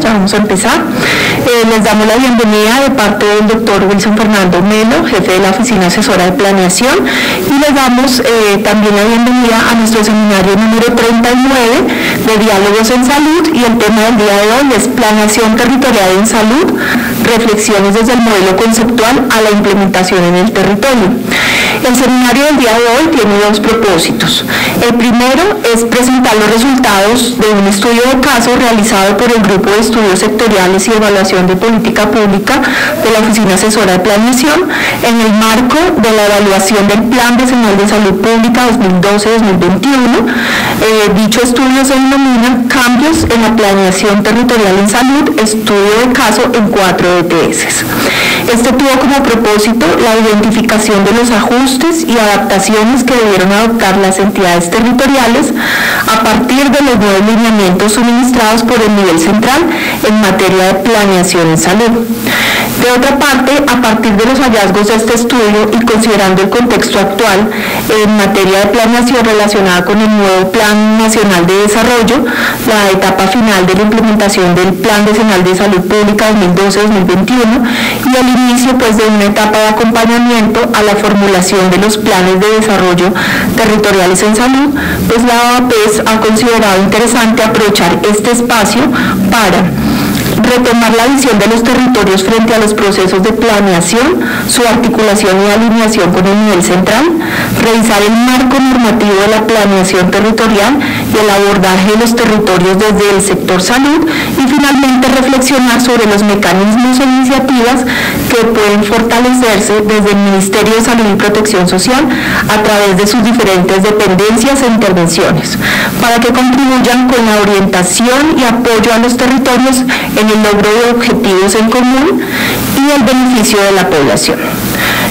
ya vamos a empezar. Eh, les damos la bienvenida de parte del doctor Wilson Fernando Melo, jefe de la Oficina Asesora de Planeación, y les damos eh, también la bienvenida a nuestro seminario número 39 de Diálogos en Salud, y el tema del día de hoy es Planeación Territorial en Salud, reflexiones desde el modelo conceptual a la implementación en el territorio. El seminario del día de hoy tiene dos propósitos. El primero es presentar los resultados de un estudio de caso realizado por el Grupo de Estudios Sectoriales y Evaluación de Política Pública de la Oficina Asesora de Planeación en el marco de la evaluación del Plan Decenal de Salud Pública 2012-2021. Eh, dicho estudio se denomina Cambios en la Planeación Territorial en Salud, estudio de caso en cuatro ETS. Este tuvo como propósito la identificación de los ajustes y adaptaciones que debieron adoptar las entidades territoriales a partir de los nuevos lineamientos suministrados por el nivel central en materia de planeación en salud. De otra parte, a partir de los hallazgos de este estudio y considerando el contexto actual en materia de planeación relacionada con el nuevo Plan Nacional de Desarrollo, la etapa final de la implementación del Plan Nacional de Salud Pública 2012-2021 y el inicio pues, de una etapa de acompañamiento a la formulación de los planes de desarrollo territoriales en salud, pues la OAPES ha considerado interesante aprovechar este espacio para retomar la visión de los territorios frente a los procesos de planeación, su articulación y alineación con el nivel central, revisar el marco normativo de la planeación territorial y el abordaje de los territorios desde el sector salud y finalmente reflexionar sobre los mecanismos e iniciativas que pueden fortalecerse desde el Ministerio de Salud y Protección Social a través de sus diferentes dependencias e intervenciones, para que contribuyan con la orientación y apoyo a los territorios en el logro de objetivos en común y el beneficio de la población.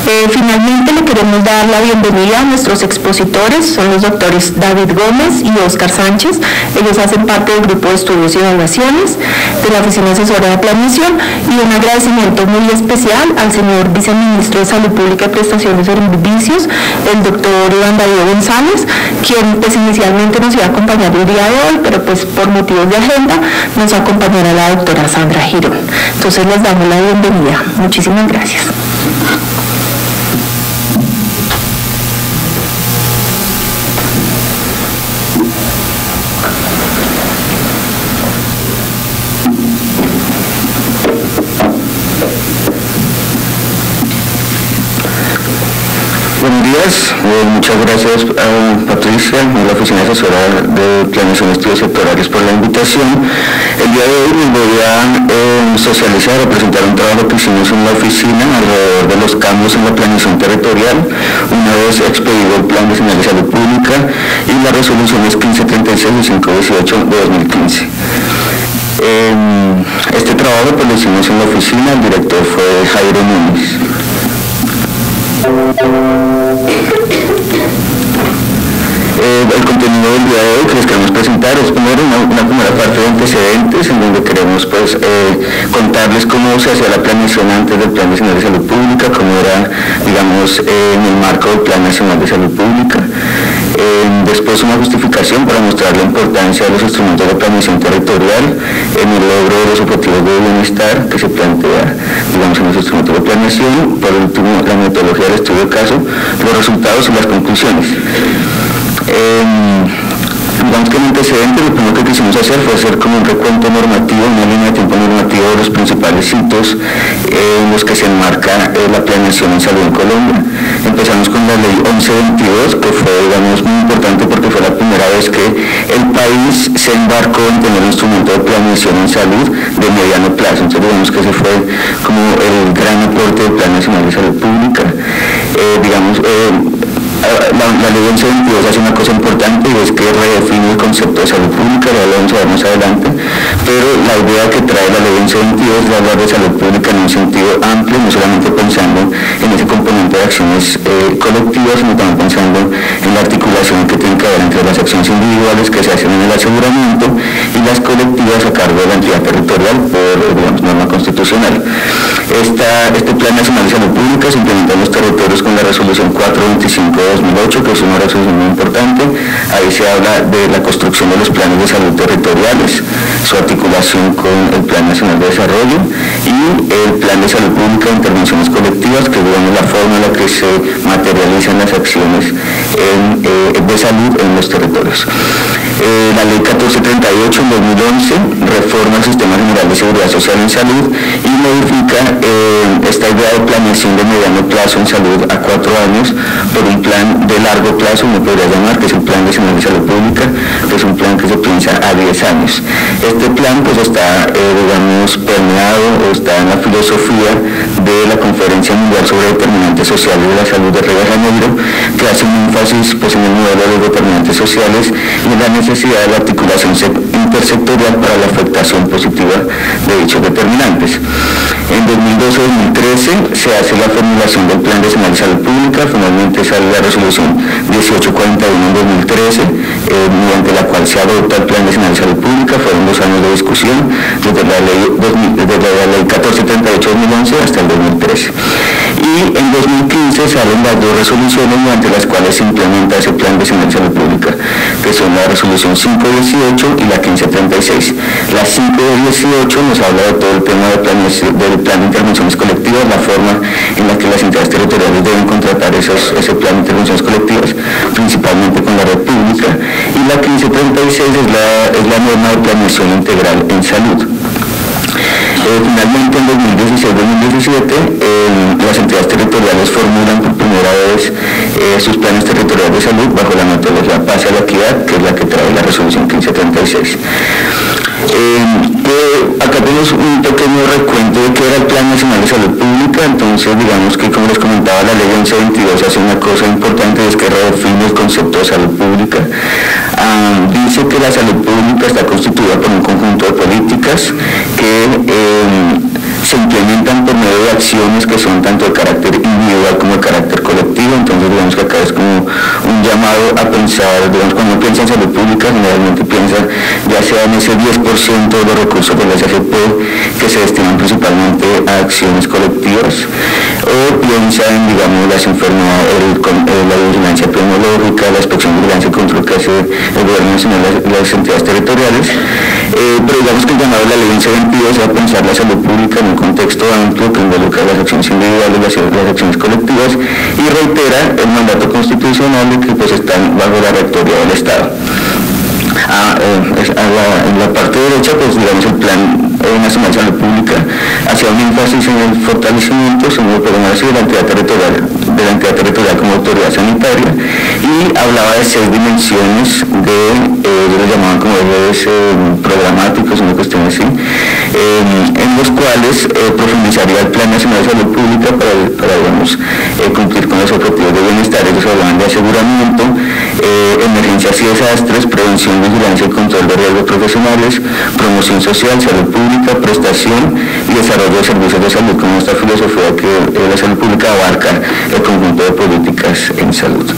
Eh, finalmente le queremos dar la bienvenida a nuestros expositores, son los doctores David Gómez y Oscar Sánchez. Ellos hacen parte del grupo de estudios y evaluaciones de la Oficina Asesora de Planeación y un agradecimiento muy especial al señor viceministro de Salud Pública y Prestaciones de Servicios, el doctor Iván Darío González, quien pues inicialmente nos iba a acompañar el día de hoy, pero pues por motivos de agenda nos acompañará la doctora Sandra Girón. Entonces les damos la bienvenida. Muchísimas gracias. Días, eh, muchas gracias a Patricia, a la Oficina Asesora de Planeación Estudios Sectorales por la invitación. El día de hoy les voy a eh, socializar, a presentar un trabajo que hicimos en la oficina alrededor de los cambios en la planeación territorial, una vez expedido el Plan Nacional de Salud Pública y las resoluciones 1536 y 518 de 2015. este trabajo pues, lo hicimos en la oficina, el director fue Jairo Núñez. Eh, el contenido del día de hoy que les queremos presentar es primero una, primera parte de antecedentes en donde queremos pues eh, contarles cómo se hacía la planeación antes del Plan Nacional de Salud Pública, cómo era, digamos, en el marco del Plan Nacional de Salud Pública. Después una justificación para mostrar la importancia de los instrumentos de planeación territorial en el logro de los objetivos de bienestar que se plantea, digamos, en los instrumentos de planeación. Por último, la metodología del estudio de caso, los resultados y las conclusiones. digamos que el antecedente lo primero que quisimos hacer fue hacer como un recuento normativo, una línea de tiempo normativo de los principales hitos en los que se enmarca eh, la planeación en salud en Colombia. Empezamos con la ley 1122, que fue digamos, muy importante porque fue la primera vez que el país se embarcó en tener un instrumento de planeación en salud de mediano plazo. Entonces digamos que ese fue como el gran aporte del Plan Nacional de Salud Pública. Eh, digamos, eh, la, ley 1122 hace una cosa importante y es que redefine el concepto de salud pública, lo ver más adelante, pero la idea que trae la ley 1122 es hablar de salud pública en un sentido amplio, no solamente pensando en ese componente de acciones eh, colectivas, sino también pensando en la articulación que tiene que haber entre las acciones individuales que se hacen en el aseguramiento y las colectivas a cargo de la entidad territorial por norma constitucional. Esta, este Plan Nacional de Salud Pública se implementa en los territorios con la resolución 425 2008, que es una resolución muy importante. Ahí se habla de la construcción de los planes de salud territoriales. su articulación con el Plan Nacional de Desarrollo y el Plan de Salud Pública de Intervenciones Colectivas, que es la forma en la que se materializan las acciones eh, de salud en los territorios. Eh, la Ley 1438 en 2011 reforma el Sistema General de Seguridad Social en Salud y modifica eh, esta idea de planeación de mediano plazo en salud a cuatro años por un plan de largo plazo, me podría llamar, que es el Plan Nacional de Salud Pública, que es un plan que se piensa a 10 años. Este plan pues está, eh, digamos, permeado o está en la filosofía de la Conferencia Mundial sobre Determinantes Sociales de la Salud de Río de Janeiro, que hace un énfasis pues, en el modelo de los determinantes sociales y en la necesidad de la articulación intersectorial para la afectación positiva de dichos determinantes. En 2012-2013 se hace la formulación del Plan Nacional de Salud Pública, finalmente sale la resolución 1841 en 2013, eh, mediante la cual se adopta el Plan Nacional de Salud Pública, fueron dos años de discusión, desde la ley, desde la ley 1438-2011 hasta el 2013. Y en 2015 salen las dos resoluciones mediante las cuales se implementa ese Plan de Salud Pública, que son la resolución 518 y la 1536. La 518 nos habla de todo el tema del plan, de intervenciones colectivas, la forma en la que las entidades territoriales deben contratar esos, ese plan de intervenciones colectivas, principalmente con la República, y la 1536 es la, es la norma de planeación integral en salud. Eh, finalmente, en 2016-2017, eh, las entidades territoriales formulan por primera vez eh, sus planes territoriales de salud bajo la metodología Paz a la Equidad, que es la que trae la resolución 1536. acá tenemos un pequeño recuento de qué era el Plan Nacional de Salud Pública, entonces digamos que como les comentaba la ley 1122 hace una cosa importante, es que redefine el concepto de salud pública. Ah, dice que la salud pública está constituida por un conjunto de políticas que eh, se implementan por medio de acciones que son tanto de carácter individual como de carácter colectivo, entonces digamos que acá es como un llamado a pensar, digamos cuando uno piensa en salud pública generalmente piensa ya sea en ese 10% de los recursos de la SACP que se destinan principalmente a acciones colectivas o piensa en digamos las enfermedades, la vigilancia epidemiológica, la inspección de vigilancia y control que hace el gobierno nacional las, las entidades territoriales, eh, pero digamos que el llamado de la ley 1122 es a pensar la salud pública un contexto amplio que involucra las acciones individuales, las, las acciones colectivas y reitera el mandato constitucional que pues están bajo la rectoría del Estado. Ah, eh, en la parte derecha, pues digamos el Plan Nacional de Salud Pública hacía un énfasis en el fortalecimiento, me puede decir, de la entidad territorial, de la entidad territorial como autoridad sanitaria y hablaba de seis dimensiones de, eh, yo lo llamaban como ejes eh, programáticos, una cuestión así, en los cuales profundizaría el Plan Nacional de Salud Pública para, para digamos, cumplir con los objetivos de bienestar. Ellos hablaban de aseguramiento, emergencias y desastres, prevención, vigilancia y control de riesgos profesionales, promoción social, salud pública, prestación y desarrollo de servicios de salud, con esta filosofía que la salud pública abarca el conjunto de políticas en salud.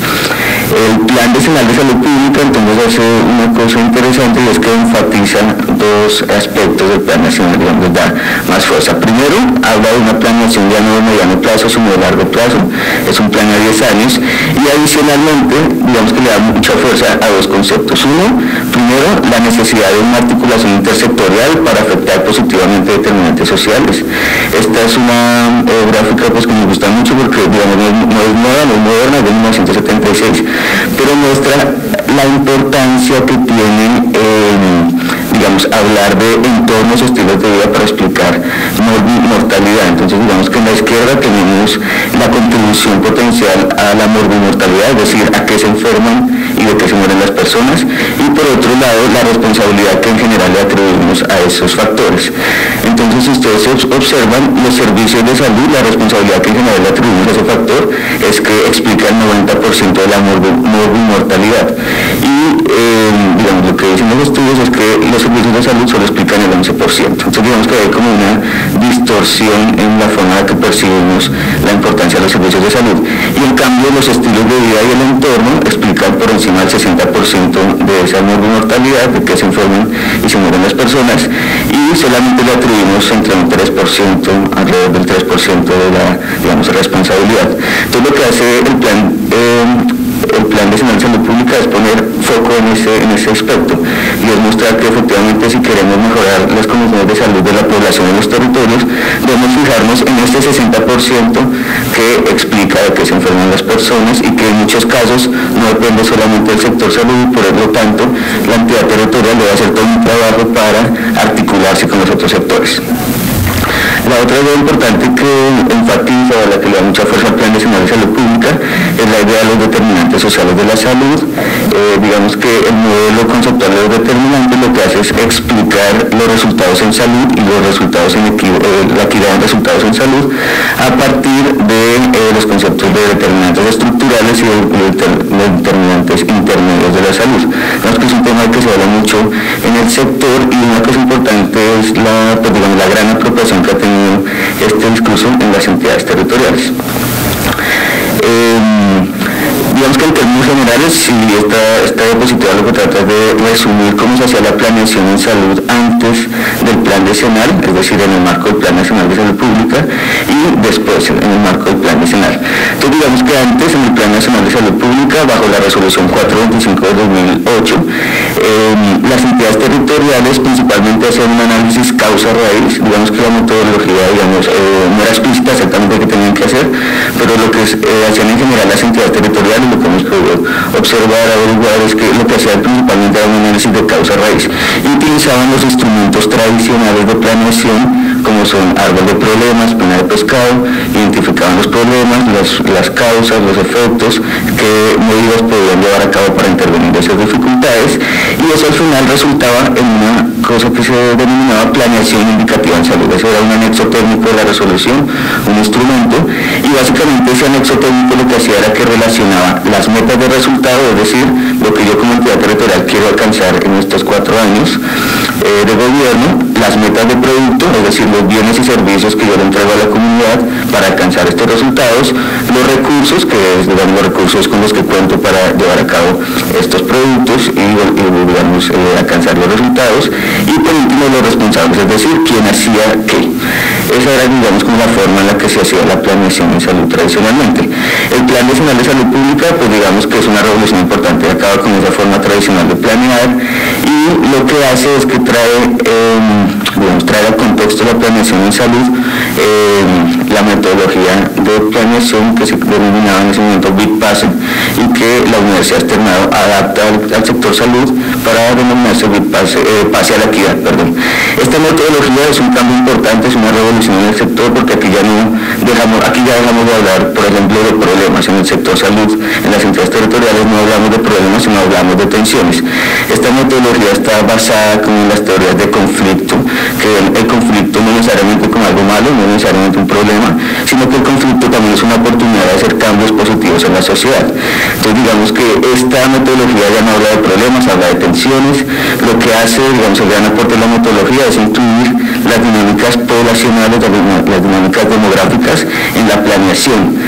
El Plan Nacional de Salud Pública entonces hace una cosa interesante y es que enfatiza dos aspectos del Plan Nacional, digamos, da más fuerza. Primero, habla de una planeación ya no de mediano plazo, sino de largo plazo, es un plan a 10 años y adicionalmente, digamos que le da mucha fuerza a dos conceptos. Uno, primero, la necesidad de una articulación intersectorial para afectar positivamente determinantes sociales. Esta es una eh, gráfica pues, que me gusta mucho porque digamos, no, es nueva, no es moderna, es de 1976 pero muestra la importancia que tiene, digamos, hablar de entornos estilos de vida para explicar mortalidad. Entonces, digamos que en la izquierda tenemos la contribución potencial a la morbimortalidad, es decir, a qué se enferman y de qué se mueren las personas, y por otro lado, la responsabilidad que en general le atribuimos a esos factores. Entonces, si ustedes observan los servicios de salud, la responsabilidad que en general atribuimos a ese factor es que explica el 90% de la morbimortalidad. Y, eh, digamos, lo que dicen los estudios es que los servicios de salud solo explican el 11%. Entonces, digamos que hay como una distorsión en la forma en que percibimos la importancia de los servicios de salud. Y en cambio, los estilos de vida y el entorno explican por encima del 60% de esa mortalidad, de que se enferman y se mueren las personas, y solamente le entre un 3%, alrededor del 3% de la, digamos, responsabilidad. Entonces, lo que hace el plan... Eh, el Plan de Salud Pública es poner foco en ese, en ese aspecto. Y es mostrar que efectivamente si queremos mejorar las condiciones de salud de la población en los territorios, debemos fijarnos en este 60% que explica de que se enferman las personas y que en muchos casos no depende solamente del sector salud y por lo tanto la entidad territorial debe hacer todo un trabajo para articularse con los otros sectores. La otra idea importante que enfatiza a la que le da mucha fuerza al Plan Nacional de Salud Pública es la idea de los determinantes sociales de la salud. Eh, digamos que el modelo conceptual de los determinantes lo que hace es explicar los resultados en salud y los resultados en eh, la equidad de resultados en salud a partir de eh, los conceptos de determinantes estructurales y de, determinantes intermedios de la salud. que es un tema que se habla mucho en el sector y una cosa importante es la, pues, la gran apropiación que ha tenido este discurso en las entidades territoriales. Em, digamos que en términos generales, si esta, esta diapositiva lo que trata es de resumir cómo se hacía la planeación en salud antes del plan nacional, es decir, en el marco del Plan Nacional de Salud Pública, y después en el marco del Plan Nacional. Entonces, digamos que antes, en el Plan Nacional de Salud Pública, bajo la resolución 425 de 2008, em, las entidades territoriales principalmente hacían un análisis causa-raíz, digamos que la metodología, digamos, eh, no era explícita exactamente qué tenían que hacer, pero lo que eh, hacían en general las entidades territoriales lo que hemos podido observar, averiguar, es que lo que hacía principalmente era un análisis de causa-raíz. Y utilizaban los instrumentos tradicionales de planeación como son árbol de problemas, pena de pescado, identificaban los problemas, las, causas, los efectos, qué medidas podían llevar a cabo para intervenir esas dificultades y eso al final resultaba en una cosa que se denominaba planeación indicativa en salud. Ese era un anexo técnico de la resolución, un instrumento y básicamente ese anexo técnico lo que hacía era que relacionaba las metas de resultado, es decir, lo que yo como entidad territorial quiero alcanzar en estos cuatro años eh, de gobierno, las metas de producto, es decir, los bienes y servicios que yo le entrego a la comunidad para alcanzar estos resultados, los recursos, que es digamos, los recursos con los que cuento para llevar a cabo estos productos y, digamos, eh, alcanzar los resultados, y por último los responsables, es decir, quién hacía qué. Esa era, digamos, como la forma en la que se hacía la planeación en salud tradicionalmente. El Plan Nacional de Salud Pública, pues digamos que es una revolución importante, acaba con esa forma tradicional de planear y lo que hace es que trae, eh, trae al contexto de la planeación en salud eh, la metodología de planeación que se denominaba en ese momento BIPASE y que la Universidad Externado adapta al, sector salud para denominarse BIPASE, eh, pase a la equidad. Perdón. Esta metodología es un cambio importante, es una revolución en el sector porque aquí ya no dejamos, aquí ya dejamos de hablar, por ejemplo, de problemas en el sector salud, en las entidades territoriales no hablamos de problemas, sino hablamos de tensiones. Esta metodología está basada en las teorías de conflicto, que el conflicto no necesariamente como algo malo, no necesariamente un problema, sino que el conflicto también es una oportunidad de hacer cambios positivos en la sociedad. Entonces digamos que esta metodología ya no habla de problemas, habla de tensiones, lo que hace, digamos, el gran aporte de la metodología es incluir las dinámicas poblacionales, las dinámicas demográficas en la planeación.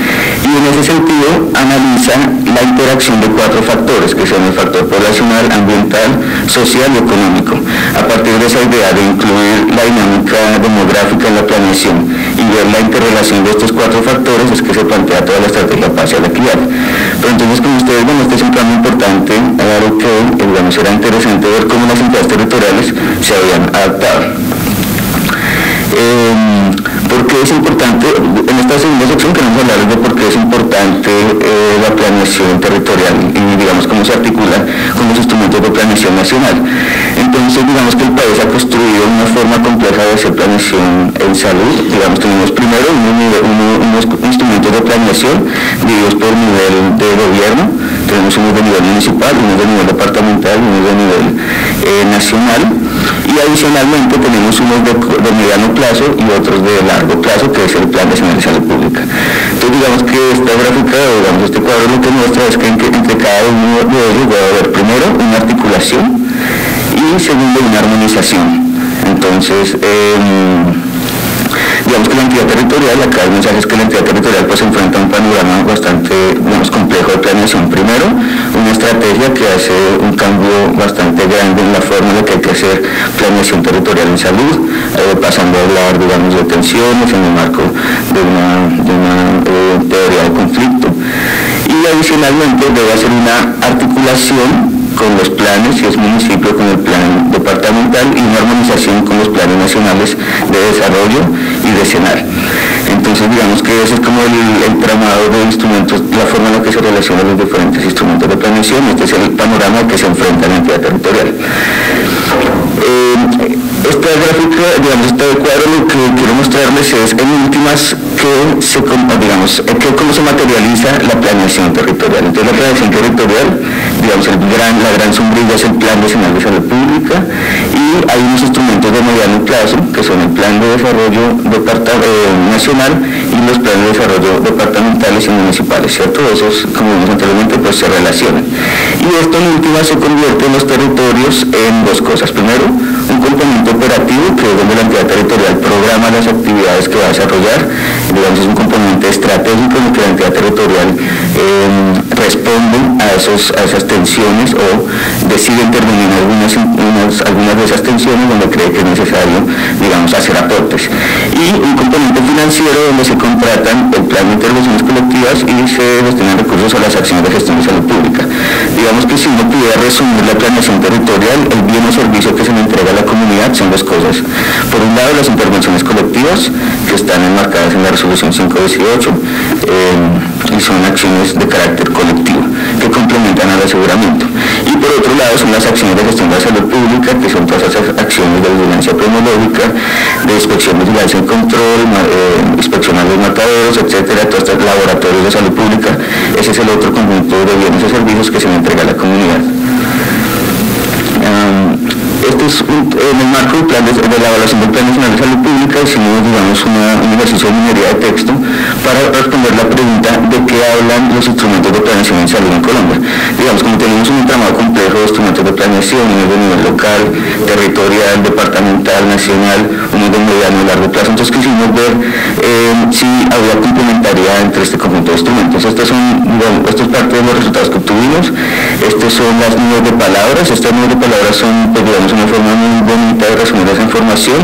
Y en ese sentido analiza la interacción de cuatro factores, que son el factor poblacional, ambiental, social y económico. A partir de esa idea de incluir la dinámica demográfica en la planeación y ver la interrelación de estos cuatro factores es que se plantea toda la estrategia hacia la equidad. Pero entonces, como ustedes ven, este es un plan importante, claro que eh, bueno, será interesante ver cómo las entidades territoriales se habían adaptado. Eh, ¿Por qué es importante? En esta segunda sección queremos hablar de por qué es importante eh, la planeación territorial y digamos cómo se articula con los instrumentos de planeación nacional. Entonces digamos que el país ha construido una forma compleja de hacer planeación en salud. Digamos tenemos primero unos, instrumentos de planeación divididos por nivel de gobierno. Tenemos unos de nivel municipal, unos de nivel departamental, unos de nivel eh, nacional y adicionalmente tenemos unos de, mediano plazo y otros de largo plazo, que es el Plan de Salud Pública. Entonces, digamos que esta gráfica, digamos, este cuadro lo que muestra es que entre cada uno de ellos debe haber primero una articulación y segundo una armonización. Entonces, eh, la entidad territorial, acá el mensaje es que la entidad territorial pues enfrenta un panorama bastante digamos, complejo de planeación. Primero, una estrategia que hace un cambio bastante grande en la forma en la que hay que hacer planeación territorial en salud, eh, pasando a hablar digamos, de tensiones en el marco de una, eh, teoría de conflicto. Y adicionalmente debe hacer una articulación con los planes, si es municipio con el plan departamental y una armonización con los planes nacionales de desarrollo y de cenar. Entonces digamos que ese es como el, el de instrumentos, la forma en la que se relacionan los diferentes instrumentos de planeación, este es el panorama que se enfrenta la entidad territorial. Eh, esta gráfica, digamos, este cuadro lo que quiero mostrarles es en últimas que se, digamos, que cómo se materializa la planeación territorial. Entonces la planeación territorial, digamos, el gran, la gran sombrilla es el Plan Nacional de Salud Pública y hay unos instrumentos de mediano plazo que son el Plan de Desarrollo eh, Nacional y los planes de desarrollo departamentales y municipales, ¿cierto? Esos, como vimos anteriormente, pues se relacionan. Y esto en última se convierte en los territorios en dos cosas. Primero, un componente operativo que es donde la entidad territorial programa las actividades que va a desarrollar, digamos es un componente estratégico en el que la entidad territorial em, responde a, esos, a esas tensiones o decide intervenir en algunas, algunas de esas tensiones donde cree que es necesario, digamos, hacer aportes. Y un componente financiero donde se contratan el plan de intervenciones colectivas y se destinan recursos a las acciones de gestión de salud pública. Digamos que si uno pudiera resumir la planeación territorial, el bien o servicio que se le entrega la comunidad son dos cosas. Por un lado, las intervenciones colectivas, que están enmarcadas en la resolución 518, eh, y son acciones de carácter colectivo, que complementan al aseguramiento. Y por otro lado, son las acciones de gestión de la salud pública, que son todas esas acciones de vigilancia epidemiológica, de inspección, vigilancia y control, eh, inspección a los mataderos, etcétera, todos estos laboratorios de salud pública. Ese es el otro conjunto de bienes y servicios que se le entrega a la comunidad este es en el marco del de, la evaluación del Plan Nacional de Salud Pública hicimos digamos un ejercicio de minería de texto para responder la pregunta de qué hablan los instrumentos de planeación en salud en Colombia. Digamos, como tenemos un entramado complejo de instrumentos de planeación, uno de nivel local, territorial, departamental, nacional, uno de mediano y largo plazo, entonces quisimos ver eh, si había complementariedad entre este conjunto de instrumentos. Estos son, esto es parte de los resultados que obtuvimos, estas son las nubes de palabras, estas nubes de palabras son, pues, digamos, una forma muy bonita de resumir esa información.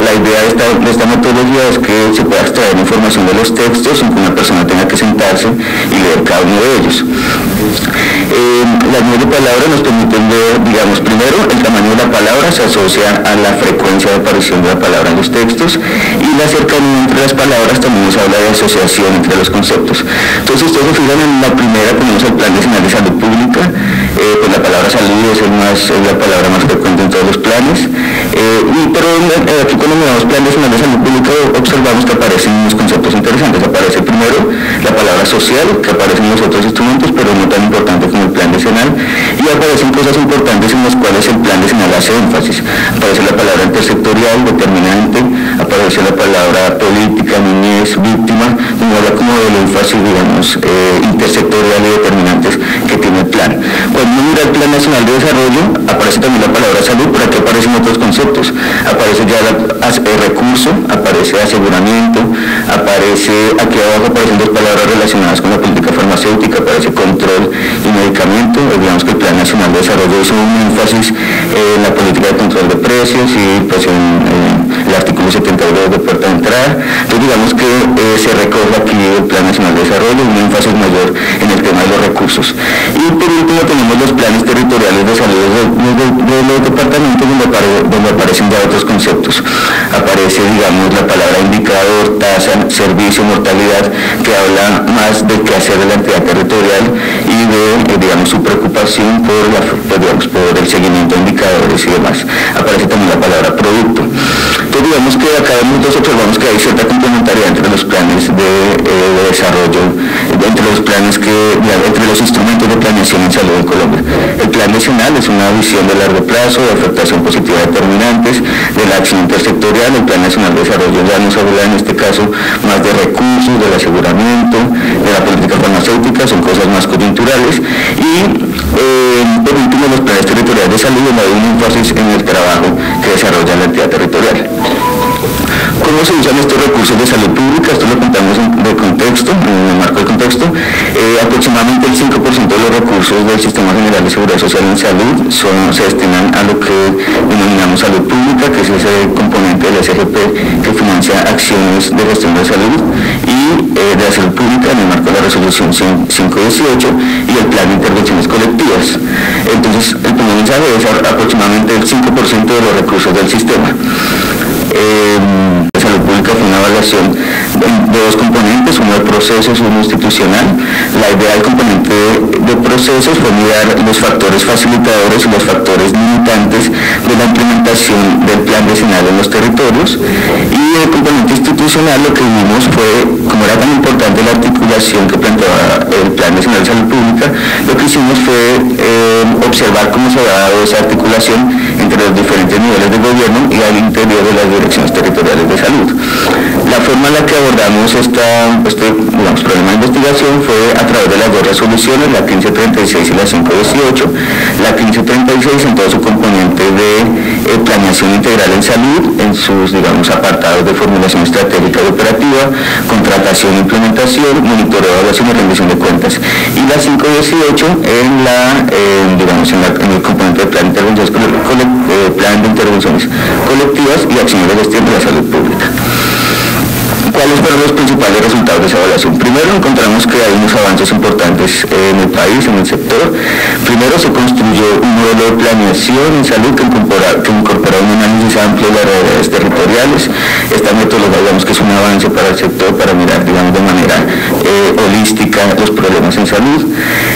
La idea de esta, de esta metodología es que se pueda extraer información de los textos sin que una persona tenga que sentarse y leer cada uno de ellos. Eh, las nueve de palabras nos permiten ver, digamos, primero, el tamaño de la palabra se asocia a la frecuencia de aparición de la palabra en los textos y la cercanía entre las palabras también nos habla de asociación entre los conceptos. Entonces, ustedes se fijan en la primera, tenemos el Plan de Salud Pública, eh, pues la palabra salud es, más, es la palabra más frecuente en todos los planes. Eh, pero eh, aquí cuando miramos planes nacionales de salud pública observamos que aparecen unos conceptos interesantes. Aparece primero la palabra social, que aparece en los otros instrumentos, pero no tan importante como el plan nacional. Y aparecen cosas importantes en las cuales el plan nacional hace énfasis. Aparece la palabra intersectorial, determinante, aparece la palabra política, niñez, víctima, y habla como del énfasis, digamos, eh, intersectorial y determinantes que tiene el plan. Cuando mira el Plan Nacional de Desarrollo, aparece también la palabra salud, pero aquí aparecen otros conceptos. Aparece ya el recurso, aparece aseguramiento, aparece, aquí abajo aparecen dos palabras relacionadas con la política farmacéutica, aparece control y medicamento. Digamos que el Plan Nacional de Desarrollo hizo un énfasis en la política de control de precios y pues en, artículo 72 de puerta de entrada. Entonces digamos que eh, se recoge aquí el Plan Nacional de Desarrollo, un énfasis mayor en el tema de los recursos. Y por último tenemos los planes territoriales de salud de, los departamentos donde, aparecen ya otros conceptos. Aparece, digamos, la palabra indicador, tasa, servicio, mortalidad, que habla más de qué hacer de la entidad territorial y de, eh, digamos, su preocupación por, la, pues, por el seguimiento de indicadores y demás. Aparece también la palabra producto. Entonces, digamos que acá nosotros observamos que hay cierta complementariedad entre los planes de, eh, desarrollo, entre los planes que, entre los instrumentos de planeación en salud en Colombia. El plan nacional es una visión de largo plazo, de afectación positiva de determinantes, de la acción intersectorial, el plan nacional de desarrollo ya nos habla en este caso más de recursos, del aseguramiento, de la política farmacéutica, son cosas más coyunturales y eh, por último los planes territoriales de salud donde hay un énfasis en el trabajo que desarrolla la entidad territorial. ¿Cómo se usan estos recursos de salud pública? Esto lo contamos de contexto, en el marco del contexto. Eh, aproximadamente el 5% de los recursos del Sistema General de Seguridad Social en Salud son, se destinan a lo que denominamos salud pública, que es ese componente del SGP que financia acciones de gestión de salud y eh, de la salud pública en el marco de la resolución 518 y el plan de intervenciones colectivas. Entonces, el primer mensaje es aproximadamente el 5% de los recursos del sistema. Eh, la salud pública fue una evaluación de, dos componentes, uno de procesos y uno institucional. La idea del componente de, procesos fue mirar los factores facilitadores y los factores limitantes de la implementación del plan vecinal en los territorios. Y el componente institucional lo que vimos fue, como era tan importante la articulación que planteaba el plan vecinal de salud pública, lo que hicimos fue eh, observar cómo se ha dado esa articulación entre los diferentes niveles de gobierno y al interior de las direcciones territoriales de salud. La forma en la que abordamos esta, este problema de investigación fue a través de las dos resoluciones, la 1536 y la 518. La 1536 en todo su componente de eh, planeación integral en salud, en sus digamos, apartados de formulación estratégica y operativa, contratación e implementación, monitoreo, evaluación y rendición de cuentas. Y la 518 en, la, digamos, en, el componente de plan de intervenciones, eh, plan de intervenciones colectivas y acciones de gestión de la salud pública. ¿Cuáles fueron los principales resultados de esa evaluación? Primero encontramos que hay unos avances importantes en el país, en el sector. Primero se construyó un modelo de planeación en salud que incorpora, que incorpora un análisis amplio de las realidades territoriales. Esta metodología digamos que es un avance para el sector para mirar digamos de manera eh, holística los problemas en salud.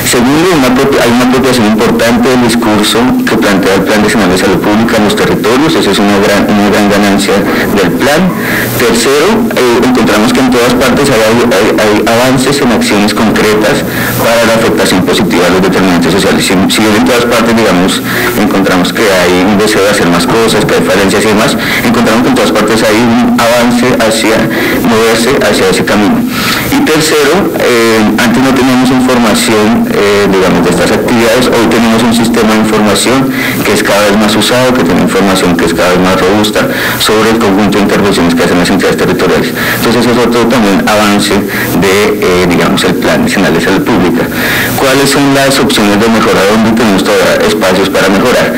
Segundo, hay una apropiación importante del discurso que plantea el Plan Nacional de Salud Pública en los territorios, esa es una gran, una gran ganancia del plan. Tercero, eh, encontramos que en todas partes hay, avances en acciones concretas para la afectación positiva de los determinantes sociales. Si, bien en todas partes, digamos, encontramos que hay un deseo de hacer más cosas, que hay falencias y demás, encontramos que en todas partes hay un avance hacia moverse hacia ese camino. Y tercero, eh, antes no teníamos información, eh, digamos, de estas actividades, hoy tenemos un sistema de información que es cada vez más usado, que tiene información que es cada vez más robusta sobre el conjunto de intervenciones que hacen las entidades territoriales. Entonces eso es otro también avance de, eh, digamos, el Plan Nacional de Salud Pública. ¿Cuáles son las opciones de mejora? ¿Dónde tenemos todavía espacios para mejorar?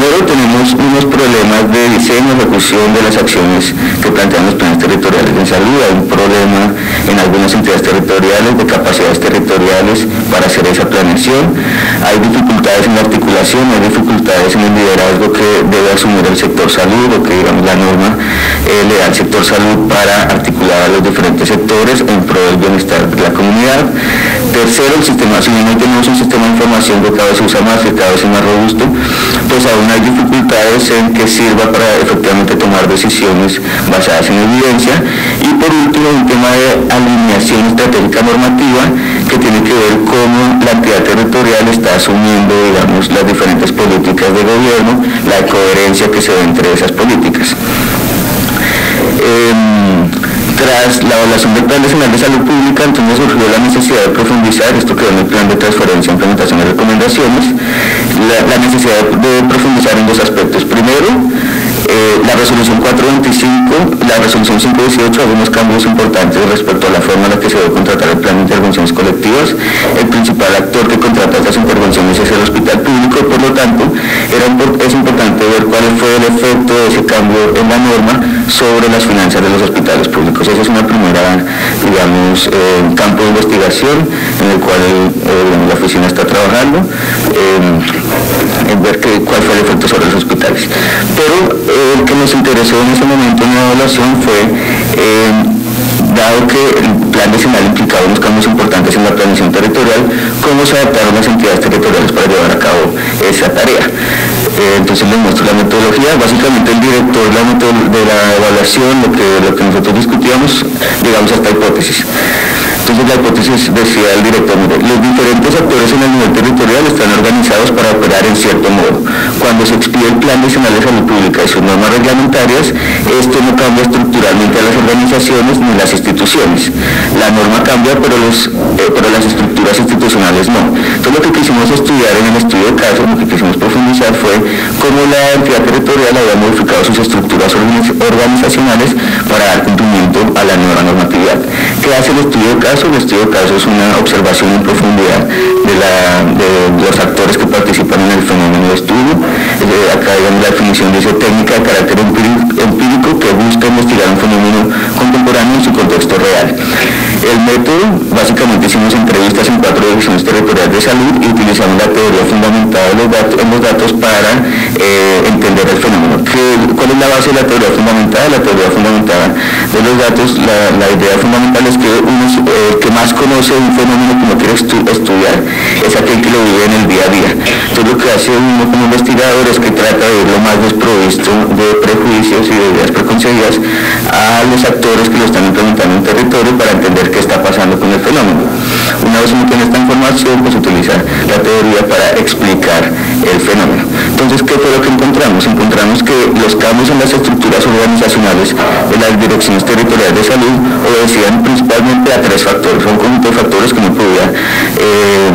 Primero tenemos unos problemas de diseño, ejecución de las acciones que plantean los planes territoriales de salud. Hay un problema en algunas entidades territoriales de capacidades territoriales para hacer esa planeación. Hay dificultades en la articulación, hay dificultades en el liderazgo que debe asumir el sector salud o que digamos la norma eh, le da al sector salud para articular a los diferentes sectores en pro del bienestar de la comunidad. Tercero, el sistema, si no tenemos un sistema de información que cada vez se usa más, y cada vez es más robusto, pues aún hay dificultades en que sirva para efectivamente tomar decisiones basadas en evidencia. Y por último, un tema de alineación estratégica normativa que tiene que ver cómo la entidad territorial está asumiendo, digamos, las diferentes políticas de gobierno, la coherencia que se ve entre esas políticas. Em, tras la evaluación del Plan Nacional de Salud Pública, entonces surgió la necesidad de profundizar, esto quedó en el Plan de Transferencia, Implementación y Recomendaciones, la necesidad de profundizar en dos aspectos. Primero, eh, la resolución 425, la resolución 518, algunos cambios importantes respecto a la forma en la que se debe contratar el plan de intervenciones colectivas. El principal actor que contrata estas intervenciones es el hospital público, por lo tanto, es importante ver cuál fue el efecto de ese cambio en la norma sobre las finanzas de los hospitales públicos. Esa es una primera, digamos, eh, campo de investigación en el cual eh, la oficina está trabajando, en ver cuál fue el efecto sobre los hospitales. Pero el que nos interesó en ese momento en la evaluación fue, eh, dado que el plan decenal implicaba unos cambios importantes en la planeación territorial, cómo se adaptaron las entidades territoriales para llevar a cabo esa tarea. Eh, entonces les muestro la metodología. Básicamente el director de la evaluación, lo que, lo que nosotros discutíamos, llegamos a esta hipótesis. Entonces la hipótesis decía el director, los diferentes actores en el nivel territorial están organizados para operar en cierto modo. Cuando se expide el Plan Nacional de Salud Pública y sus normas reglamentarias, esto no cambia estructuralmente a las organizaciones ni las instituciones. La norma cambia, pero, los, eh, pero las estructuras institucionales no. Entonces lo que quisimos estudiar en el estudio de caso, lo que quisimos profundizar fue cómo la entidad territorial había modificado sus estructuras organizacionales para dar cumplimiento a la nueva normatividad. ¿Qué ¿Qué hace el estudio de caso? El estudio de caso es una observación en profundidad de, los actores que participan en el fenómeno de estudio. Eh, acá digamos la definición dice técnica de carácter empírico que busca investigar un fenómeno contemporáneo en su contexto real. El método, básicamente hicimos entrevistas en cuatro direcciones territoriales de salud y utilizamos la teoría fundamentada en los datos, para eh, entender el fenómeno. ¿Cuál es la base de la teoría fundamentada? La teoría fundamentada de los datos, la, idea fundamental es que uno eh, que más conoce un fenómeno que uno quiere estudiar es aquel que lo vive en el día a día. Entonces lo que hace uno como investigador es que trata de ir lo más desprovisto de prejuicios y de ideas preconcebidas a los actores que lo están implementando en territorio para entender qué está pasando con el fenómeno. Una vez uno tiene esta información, pues utiliza la teoría para explicar el fenómeno. Entonces, ¿qué fue lo que encontramos? Encontramos que los cambios en las estructuras organizacionales de las direcciones territoriales de salud obedecían principalmente a tres factores, un conjunto de factores que no podía eh,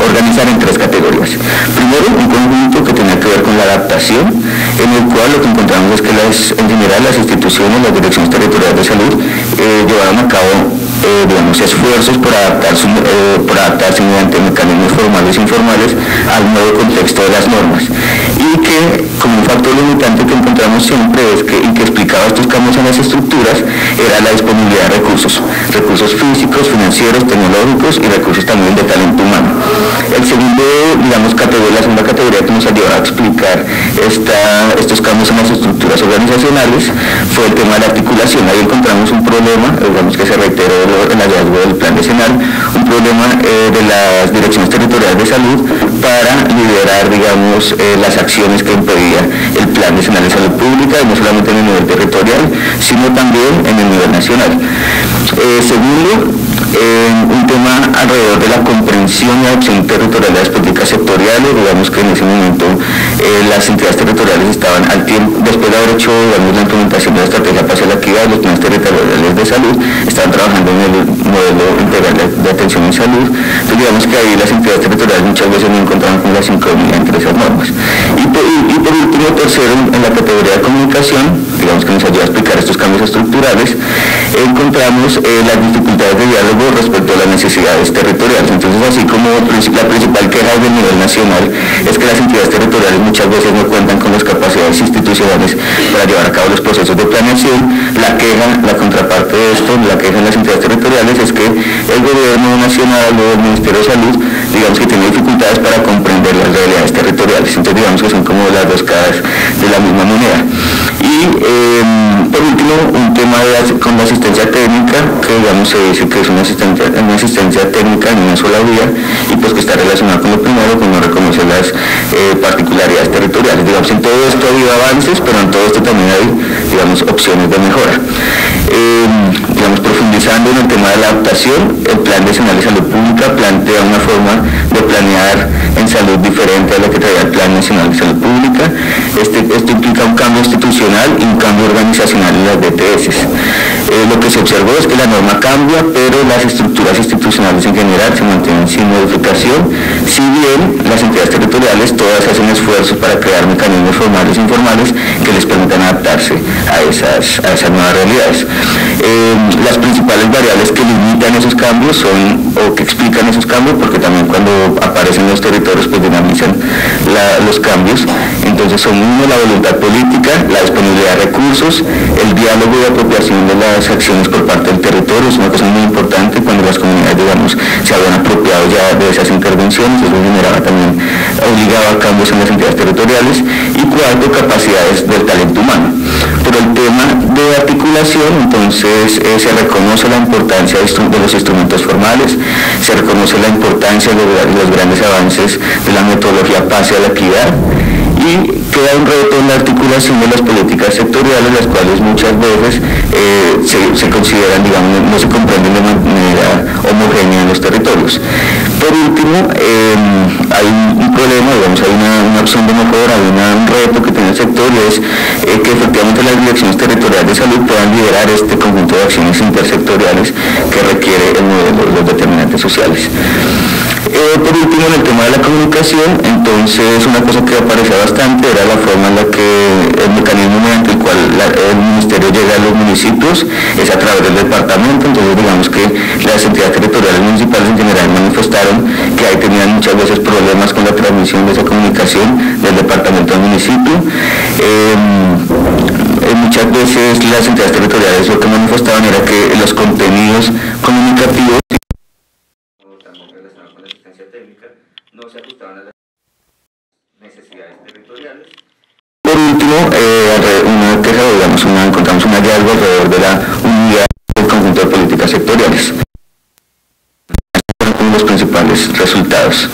organizar en tres categorías. Primero, un conjunto que tenía que ver con la adaptación, en el cual lo que encontramos es que las, en general las instituciones, las direcciones territoriales de salud, eh, llevaron a cabo eh, digamos, esfuerzos por adaptarse, eh, por adaptarse mediante mecanismos formales e informales al nuevo contexto de las normas. Y que como un factor limitante que encontramos siempre es que, y que explicaba estos cambios en las estructuras era la disponibilidad de recursos, recursos físicos, financieros, tecnológicos y recursos también de talento humano. El segundo, digamos, categoría, la segunda categoría que nos ayudó a explicar esta, estos cambios en las estructuras organizacionales fue el tema de la articulación. Ahí encontramos un problema, digamos que se reiteró el hallazgo del plan decenal, un problema eh, de las direcciones territoriales de salud para liderar, digamos, eh, las acciones que impedía el plan decenal de salud pública, no solamente en el nivel territorial, sino también en el nivel nacional. Eh, segundo, un tema alrededor de la comprensión y adopción territorial de las políticas sectoriales, digamos que en ese momento las entidades territoriales estaban al tiempo, después de haber hecho la implementación de la estrategia para la equidad, los planes territoriales de salud, estaban trabajando en el modelo integral de, atención en salud, entonces digamos que ahí las entidades territoriales muchas veces no encontraban con la sincronía entre esas normas. Y por, último, tercero, en la categoría de comunicación, digamos que nos ayuda a explicar estos cambios estructurales, encontramos eh, las dificultades de diálogo respecto a las necesidades territoriales. Entonces, así como la principal queja del nivel nacional es que las entidades territoriales muchas veces no cuentan con las capacidades institucionales para llevar a cabo los procesos de planeación, la queja, la contraparte de esto, la queja en las entidades territoriales es que el gobierno nacional o el Ministerio de Salud, digamos que tiene dificultades para comprender las realidades territoriales. Entonces digamos que son como las dos caras de la misma moneda. Y em, por último, un tema con la asistencia técnica, que digamos se dice que es una asistencia, una asistencia técnica en una sola vía y pues que está relacionada con lo primero, con no reconocer las eh, particularidades territoriales. Digamos, en todo esto ha habido avances, pero en todo esto también hay, digamos, opciones de mejora. Em, profundizando en el tema de la adaptación, el Plan Nacional de Salud Pública plantea una forma de planear en salud diferente a lo que traía el Plan Nacional de Salud Pública. Este, esto implica un cambio institucional y un cambio organizacional en las DTS. Eh, lo que se observó es que la norma cambia, pero las estructuras institucionales en general se mantienen sin modificación, si bien las entidades territoriales todas hacen esfuerzos para crear mecanismos formales e informales que les permitan adaptarse a esas, a esas nuevas realidades. Eh, las principales variables que limitan esos cambios son, o que explican esos cambios, porque también cuando aparecen los territorios pues dinamizan los cambios, entonces son uno la voluntad política, la disponibilidad de recursos, el diálogo de apropiación de las acciones por parte del territorio, es una cosa muy importante cuando las comunidades digamos se habían apropiado ya de esas intervenciones, eso generaba también, obligaba a cambios en las entidades territoriales, y cuarto, capacidades del talento humano. Por el tema de articulación, entonces eh, se reconoce la importancia de, los instrumentos formales, se reconoce la importancia de los grandes avances de la metodología PASE a la equidad y queda un reto en la articulación de las políticas sectoriales, las cuales muchas veces eh, se, consideran, digamos, no se comprenden de manera homogénea en los territorios. Por último, em, hay un, problema, digamos, hay una, opción de mejora, hay un reto que tiene el sector y es eh, que efectivamente las direcciones territoriales de salud puedan liderar este conjunto de acciones intersectoriales que requiere el modelo de los determinantes sociales. Eh, por último, en el tema de la comunicación, entonces una cosa que aparecía bastante era la forma en la que el mecanismo mediante el cual el ministerio llega a los municipios es a través del departamento, entonces digamos que las entidades territoriales municipales en general manifestaron que ahí tenían muchas veces problemas con la transmisión de esa comunicación del departamento al municipio. Em, eh, muchas veces las entidades territoriales lo que manifestaban era que los contenidos comunicativos no se ajustaban a las necesidades territoriales. Por último, eh, una queja, digamos, una, alrededor de la unidad del conjunto de políticas sectoriales los principales resultados.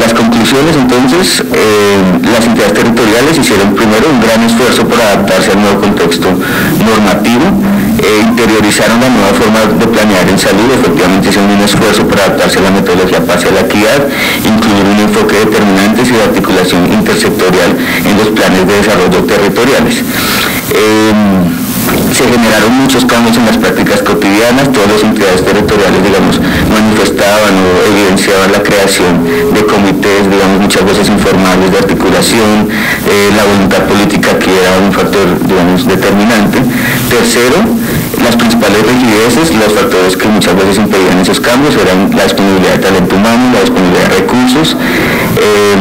Las conclusiones entonces, eh, las entidades territoriales hicieron primero un gran esfuerzo por adaptarse al nuevo contexto normativo, eh, interiorizaron la nueva forma de planear en salud, efectivamente hicieron un esfuerzo para adaptarse a la metodología pase a la equidad, incluir un enfoque de determinantes y de articulación intersectorial en los planes de desarrollo territoriales. Eh, se generaron muchos cambios en las prácticas cotidianas, todas las entidades territoriales, digamos, manifestaban o evidenciaban la creación de comités, digamos, muchas veces informales de articulación, eh, la voluntad política que era un factor, digamos, determinante. Tercero, las principales rigideces, los factores que muchas veces impedían esos cambios eran la disponibilidad de talento humano, la disponibilidad de recursos. Eh,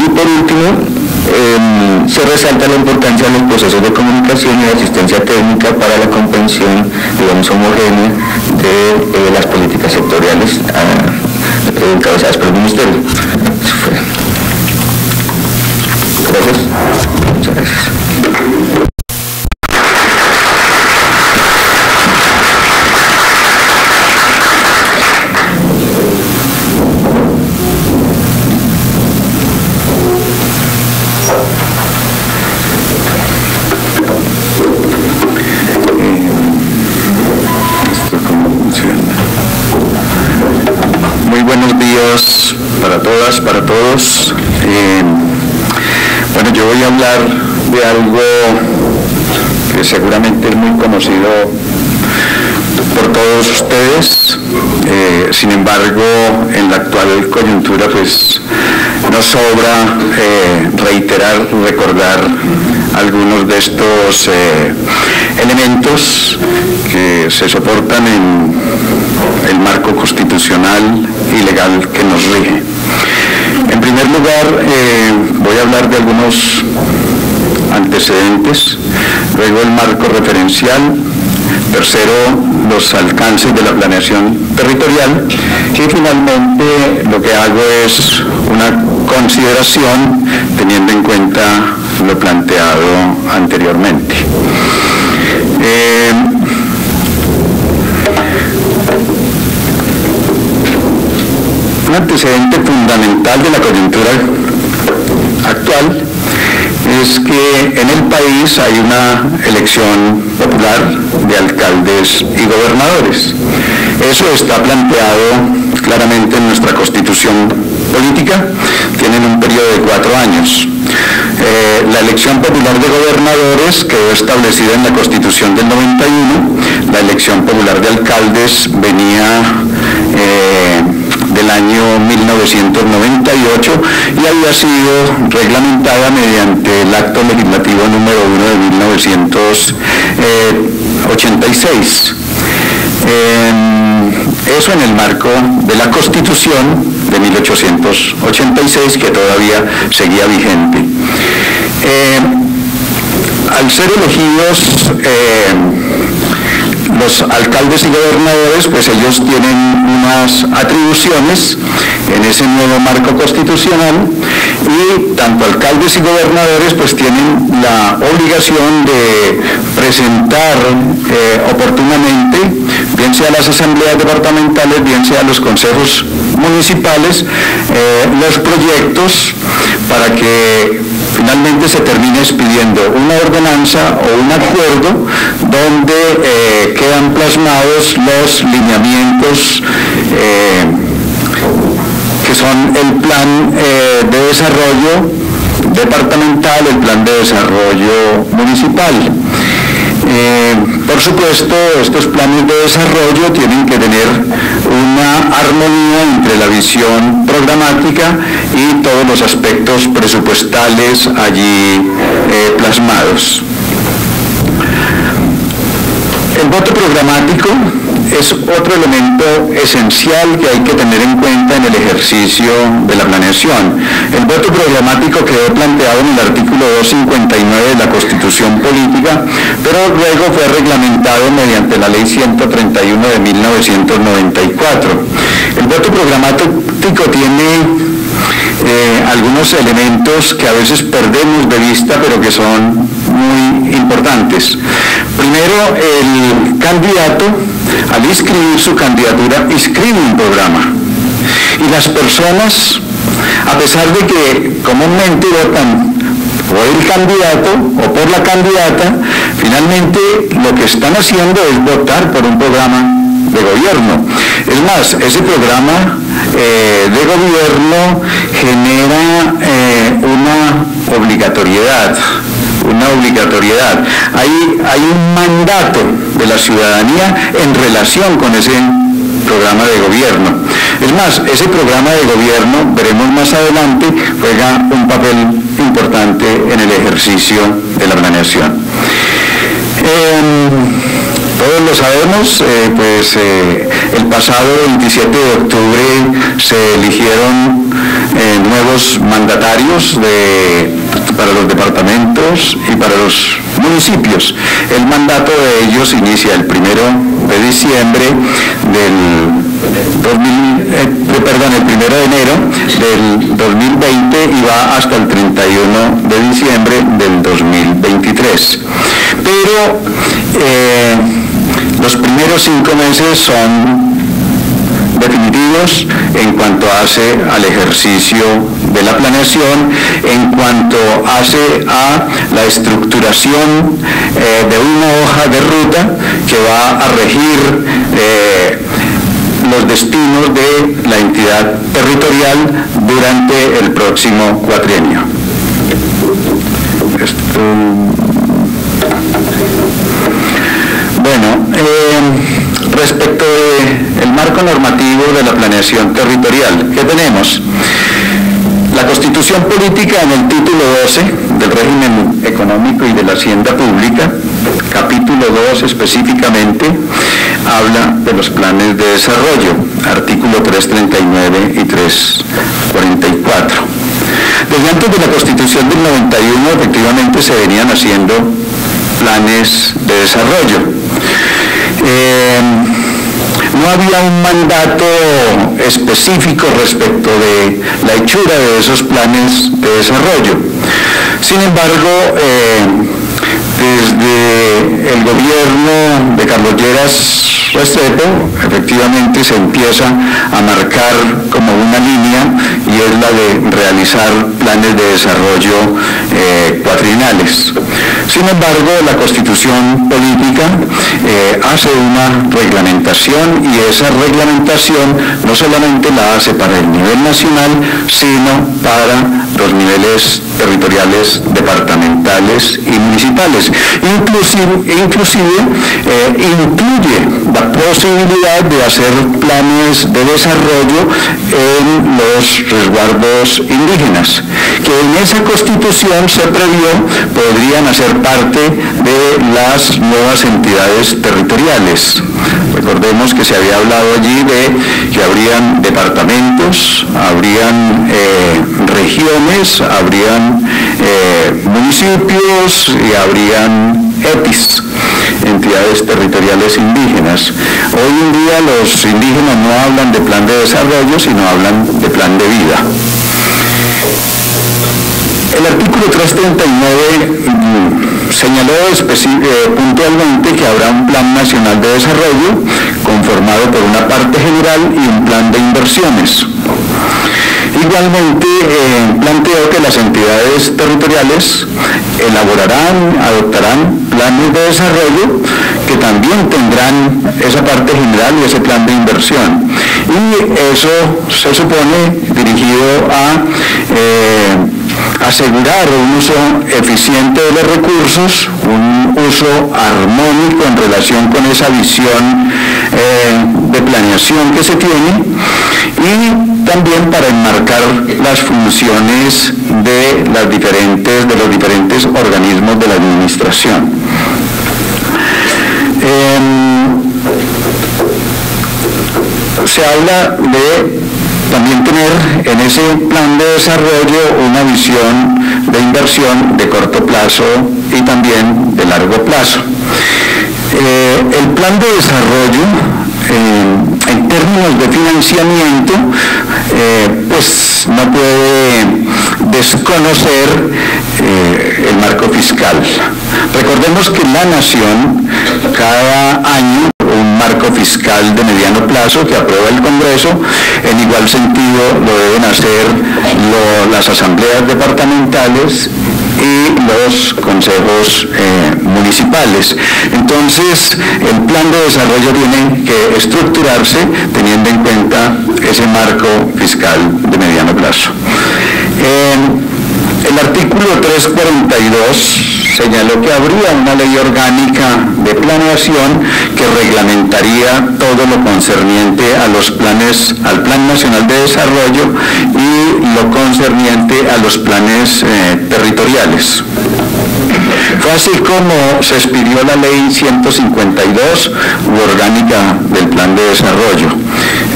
y por último, Em, se resalta la importancia de los procesos de comunicación y de asistencia técnica para la comprensión, digamos, homogénea de eh, las políticas sectoriales uh, encabezadas por el Ministerio. Gracias. Seguramente es muy conocido por todos ustedes. Eh, sin embargo, en la actual coyuntura, pues nos sobra eh, reiterar, recordar algunos de estos elementos que se soportan en el marco constitucional y legal que nos rige. En primer lugar, eh, voy a hablar de algunos antecedentes, luego el marco referencial, tercero, los alcances de la planeación territorial y finalmente lo que hago es una consideración teniendo en cuenta lo planteado anteriormente. Eh, un antecedente fundamental de la coyuntura actual es que en el país hay una elección popular de alcaldes y gobernadores. Eso está planteado claramente en nuestra constitución política, tienen un periodo de cuatro años. Eh, la elección popular de gobernadores quedó establecida en la constitución del 91, la elección popular de alcaldes venía... Eh, del año 1998 y había sido reglamentada mediante el acto legislativo número 1 de 1986. eso en el marco de la Constitución de 1886 que todavía seguía vigente. Eh, al ser elegidos eh, los alcaldes y gobernadores, pues ellos tienen unas atribuciones en ese nuevo marco constitucional y tanto alcaldes y gobernadores pues tienen la obligación de presentar eh, oportunamente, bien sea a las asambleas departamentales, bien sea a los consejos municipales, eh, los proyectos para que finalmente se termine expidiendo una ordenanza o un acuerdo donde eh, quedan plasmados los lineamientos eh, que son el plan eh, de desarrollo departamental, el plan de desarrollo municipal. Eh, por supuesto, estos planes de desarrollo tienen que tener una armonía entre la visión programática y todos los aspectos presupuestales allí eh, plasmados. El voto programático es otro elemento esencial que hay que tener en cuenta en el ejercicio de la planeación. El voto programático quedó planteado en el artículo 259 de la Constitución Política, pero luego fue reglamentado mediante la Ley 131 de 1994. El voto programático tiene eh, algunos elementos que a veces perdemos de vista, pero que son muy importantes. Primero, el candidato, al inscribir su candidatura, inscribe un programa. Y las personas, a pesar de que comúnmente votan por el candidato o por la candidata, finalmente lo que están haciendo es votar por un programa de gobierno. Es más, ese programa eh, de gobierno genera eh, una obligatoriedad, una obligatoriedad. Hay, hay un mandato de la ciudadanía en relación con ese programa de gobierno. Es más, ese programa de gobierno, veremos más adelante, juega un papel importante en el ejercicio de la planeación. Em, todos lo sabemos, eh, pues eh, pasado 27 de octubre se eligieron eh, nuevos mandatarios para los departamentos y para los municipios. El mandato de ellos inicia el primero de diciembre del 2000, perdón, el primero de enero del 2020 y va hasta el 31 de diciembre del 2023. Pero los primeros cinco meses son definitivos en cuanto hace al ejercicio de la planeación, en cuanto hace a la estructuración eh, de una hoja de ruta que va a regir eh, los destinos de la entidad territorial durante el próximo cuatrienio. Bueno, eh, respecto del marco normativo de la planeación territorial, ¿qué tenemos? La Constitución Política en el título 12 del régimen económico y de la hacienda pública, capítulo 2 específicamente, habla de los planes de desarrollo, artículo 339 y 344. Desde antes de la Constitución del 91 efectivamente se venían haciendo planes de desarrollo. Eh, no había un mandato específico respecto de la hechura de esos planes de desarrollo. Sin embargo, eh, desde el gobierno de Carlos Lleras Restrepo, efectivamente se empieza a marcar como una línea y es la de realizar planes de desarrollo eh, cuatrinales. Sin embargo, la constitución política eh, hace una reglamentación y esa reglamentación no solamente la hace para el nivel nacional, sino para los niveles territoriales, departamentales y municipales. Inclusive, inclusive eh, incluye la posibilidad de hacer planes de desarrollo en los resguardos indígenas, en esa constitución se previó podrían hacer parte de las nuevas entidades territoriales. Recordemos que se había hablado allí de que habrían departamentos, habrían eh, regiones, habrían eh, municipios y habrían EPIs, entidades territoriales indígenas. Hoy en día los indígenas no hablan de plan de desarrollo, sino hablan de plan de vida. El artículo 339 mm, señaló eh, puntualmente que habrá un plan nacional de desarrollo conformado por una parte general y un plan de inversiones. Igualmente eh, planteó que las entidades territoriales elaborarán, adoptarán planes de desarrollo que también tendrán esa parte general y ese plan de inversión. Y eso se supone dirigido a eh, asegurar un uso eficiente de los recursos, un uso armónico en relación con esa visión eh, de planeación que se tiene y también para enmarcar las funciones de, los diferentes organismos de la administración. Em, se habla de también tener en ese plan de desarrollo una visión de inversión de corto plazo y también de largo plazo. Eh, el plan de desarrollo eh, en términos de financiamiento, eh, pues no puede desconocer el marco fiscal. Recordemos que la nación cada año marco fiscal de mediano plazo que aprueba el Congreso. En igual sentido lo deben hacer las asambleas departamentales y los consejos eh, municipales. Entonces, el plan de desarrollo tiene que estructurarse teniendo en cuenta ese marco fiscal de mediano plazo. el artículo 342 señaló que habría una ley orgánica de planeación que reglamentaría todo lo concerniente a los planes, al Plan Nacional de Desarrollo y lo concerniente a los planes eh, territoriales. Fue así como se expidió la ley 152 orgánica del Plan de Desarrollo.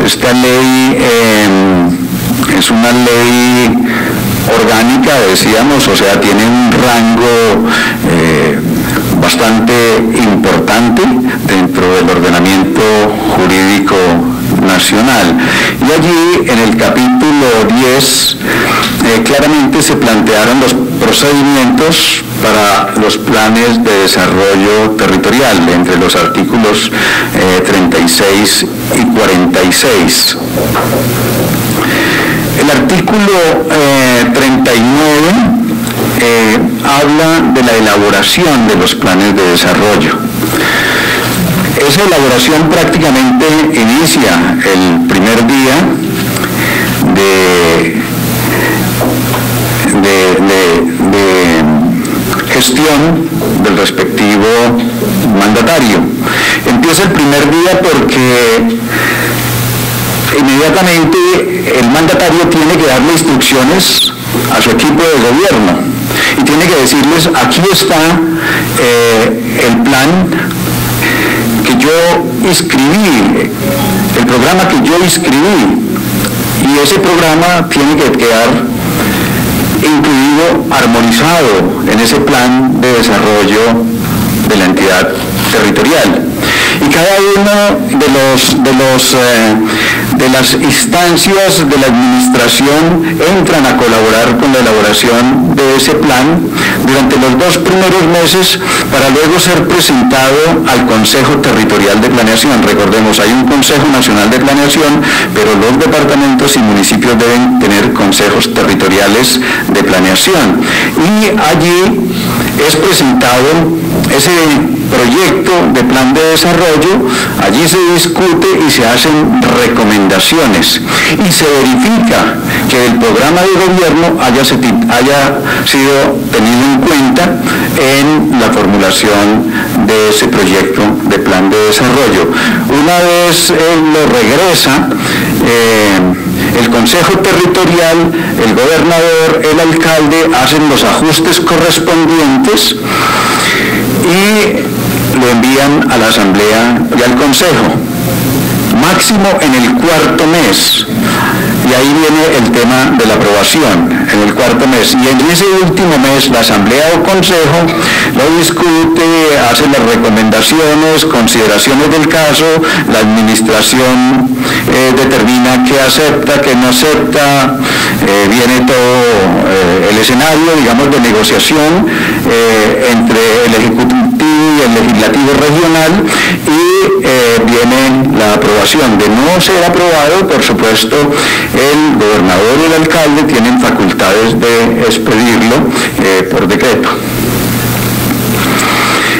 Esta ley eh, es una ley orgánica, decíamos, o sea, tiene un rango eh, bastante importante dentro del ordenamiento jurídico nacional. Y allí, en el capítulo 10, eh, claramente se plantearon los procedimientos para los planes de desarrollo territorial entre los artículos 36 eh, y 46. El artículo 39 eh, eh, habla de la elaboración de los planes de desarrollo. Esa elaboración prácticamente inicia el primer día de, de gestión del respectivo mandatario. Empieza el primer día porque inmediatamente el mandatario tiene que darle instrucciones a su equipo de gobierno y tiene que decirles, aquí está eh, el plan que yo escribí, el programa que yo escribí, y ese programa tiene que quedar incluido, armonizado en ese plan de desarrollo de la entidad territorial. Y cada uno de los de los eh, de las instancias de la administración entran a colaborar con la elaboración de ese plan durante los dos primeros meses para luego ser presentado al Consejo Territorial de Planeación. Recordemos, hay un Consejo Nacional de Planeación, pero los departamentos y municipios deben tener consejos territoriales de planeación. Y allí es presentado ese proyecto de plan de desarrollo, allí se discute y se hacen recomendaciones y se verifica que el programa de gobierno haya, sido tenido en cuenta en la formulación de ese proyecto de plan de desarrollo. Una vez él lo regresa, eh, el Consejo Territorial, el gobernador, el alcalde hacen los ajustes correspondientes y lo envían a la Asamblea y al Consejo, máximo en el cuarto mes. Y ahí viene el tema de la aprobación, en el cuarto mes. Y en ese último mes la Asamblea o Consejo lo discute, hace las recomendaciones, consideraciones del caso, la Administración eh, determina qué acepta, qué no acepta, eh, viene todo eh, el escenario, digamos, de negociación entre el Ejecutivo y el Legislativo Regional y viene la aprobación. De no ser aprobado, por supuesto, el gobernador y el alcalde tienen facultades de expedirlo eh, por decreto.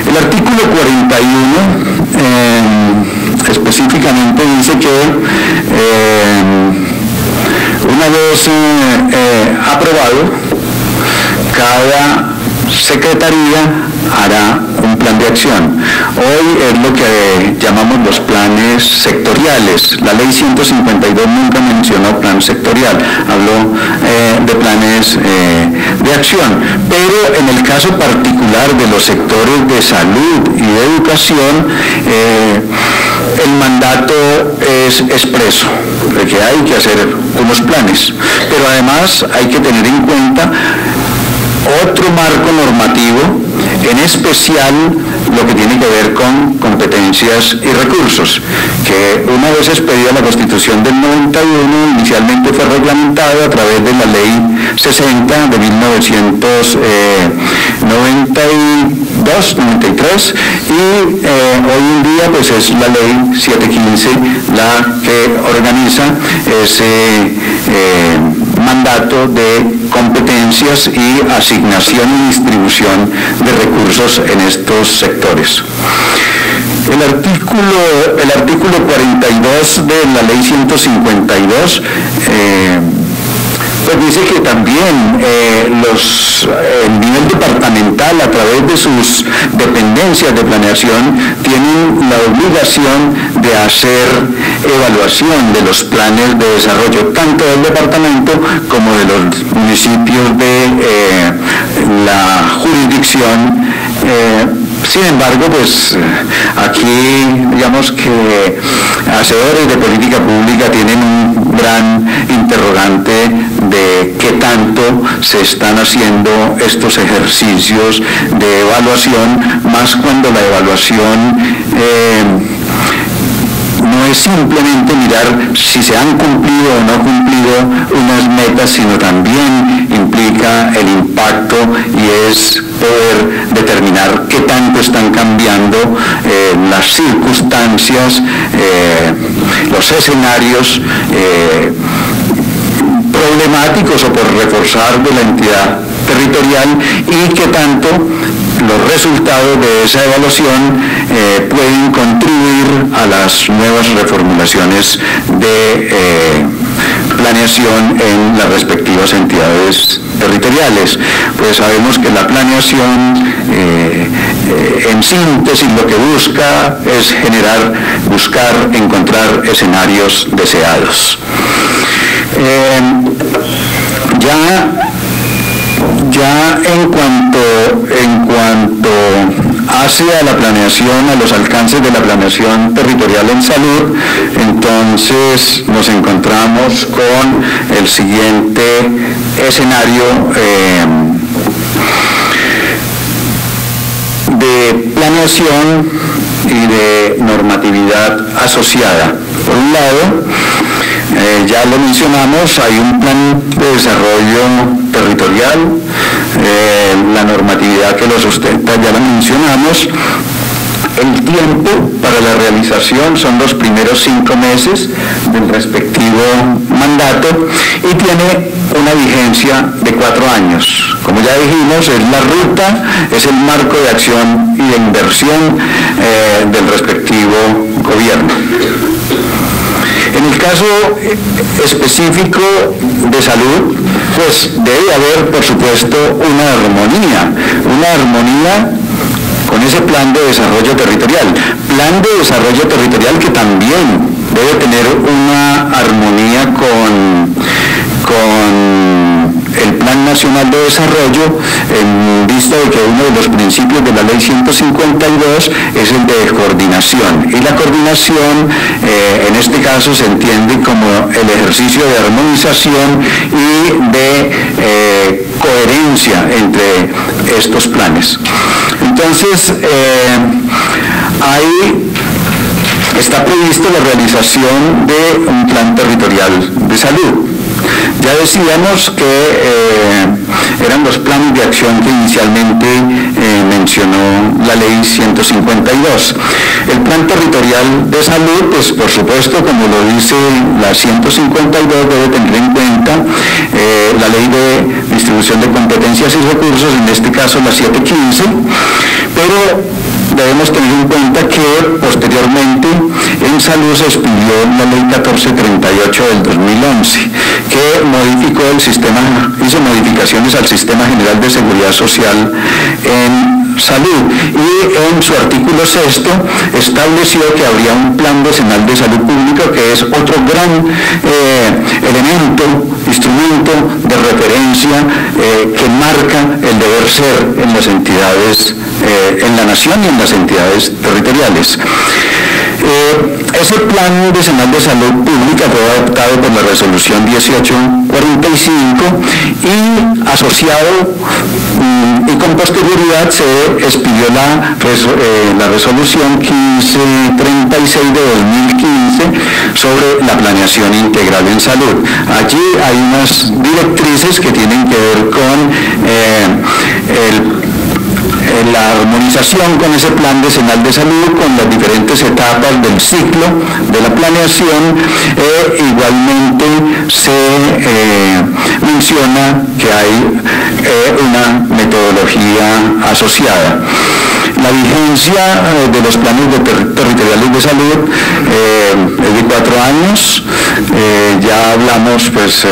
El artículo 41 eh, específicamente dice que eh, una vez aprobado, cada secretaría hará un plan de acción. Hoy es lo que llamamos los planes sectoriales. La ley 152 nunca mencionó plan sectorial, habló eh, de planes eh, de acción. Pero en el caso particular de los sectores de salud y de educación, eh, el mandato es expreso, de que hay que hacer unos planes. Pero además hay que tener en cuenta otro marco normativo, en especial lo que tiene que ver con competencias y recursos, que una vez expedida la Constitución del 91, inicialmente fue reglamentado a través de la Ley 60 de 1992, 93, y eh, hoy en día pues es la Ley 715 la que organiza ese eh, mandato de competencias y asignación y distribución de recursos en estos sectores. El artículo, el artículo 42 de la ley 152 pues dice que también eh, los, el nivel departamental a través de sus dependencias de planeación tienen la obligación de hacer evaluación de los planes de desarrollo tanto del departamento como de los municipios de eh, la jurisdicción eh, sin embargo, pues aquí digamos que hacedores de política pública tienen un gran interrogante de qué tanto se están haciendo estos ejercicios de evaluación, más cuando la evaluación eh, no es simplemente mirar si se han cumplido o no cumplido unas metas, sino también implica el impacto y es poder determinar qué tanto están cambiando eh, las circunstancias, eh, los escenarios eh, problemáticos o por reforzar de la entidad territorial y qué tanto los resultados de esa evaluación pueden contribuir a las nuevas reformulaciones de planeación en las respectivas entidades territoriales. Pues sabemos que la planeación eh, en síntesis lo que busca es generar, buscar, encontrar escenarios deseados. ya ya en cuanto, en cuanto hacia la planeación, a los alcances de la planeación territorial en salud, entonces nos encontramos con el siguiente escenario eh, de planeación y de normatividad asociada. Por un lado, eh, ya lo mencionamos, hay un plan de desarrollo territorial, eh, la normatividad que lo sustenta ya lo mencionamos, el tiempo para la realización son los primeros cinco meses del respectivo mandato y tiene una vigencia de cuatro años. Como ya dijimos, es la ruta, es el marco de acción y de inversión eh, del respectivo gobierno. En el caso específico de salud, pues debe haber, por supuesto, una armonía, una armonía con ese plan de desarrollo territorial. Plan de desarrollo territorial que también debe tener una armonía con, con Plan Nacional de Desarrollo en vista de que uno de los principios de la Ley 152 es el de coordinación. Y la coordinación eh, en este caso se entiende como el ejercicio de armonización y de eh, coherencia entre estos planes. Entonces, eh, ahí está previsto la realización de un plan territorial de salud. Ya decíamos que eh, eran los planes de acción que inicialmente eh, mencionó la ley 152. El plan territorial de salud, pues por supuesto, como lo dice la 152, debe tener en cuenta eh, la ley de distribución de competencias y recursos, en este caso la 715, pero debemos tener en cuenta que posteriormente en salud se expidió la ley 1438 del 2011, que modificó el sistema, hizo modificaciones al sistema general de seguridad social en salud. Y en su artículo sexto estableció que habría un plan decenal de salud pública que es otro gran eh, elemento, instrumento de referencia eh, que marca el deber ser en las entidades, eh, en la nación y en las entidades territoriales. ese plan decenal de salud pública fue adoptado por la resolución 1845 y asociado mm, y con posterioridad se expidió la, la resolución 1536 de 2015 sobre la planeación integral en salud. Allí hay unas directrices que tienen que ver con eh, la armonización con ese plan decenal de salud, con las diferentes etapas del ciclo de la planeación, e igualmente se eh, menciona que hay una metodología asociada. La vigencia eh, de los planes territoriales de salud eh, es de cuatro años. Eh, ya hablamos, pues,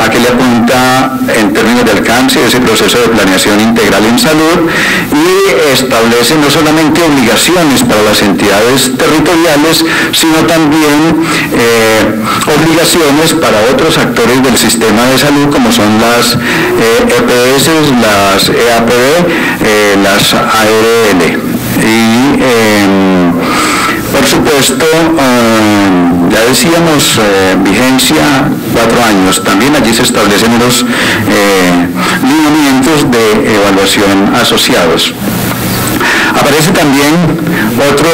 a qué le apunta en términos de alcance ese proceso de planeación integral en salud y establece no solamente obligaciones para las entidades territoriales, sino también obligaciones para otros actores del sistema de salud, como son las EPS, e las EAPD, las ARL. Y em, por supuesto, em, ya decíamos, eh, vigencia cuatro años. También allí se establecen los eh, lineamientos de evaluación asociados. Aparece también otro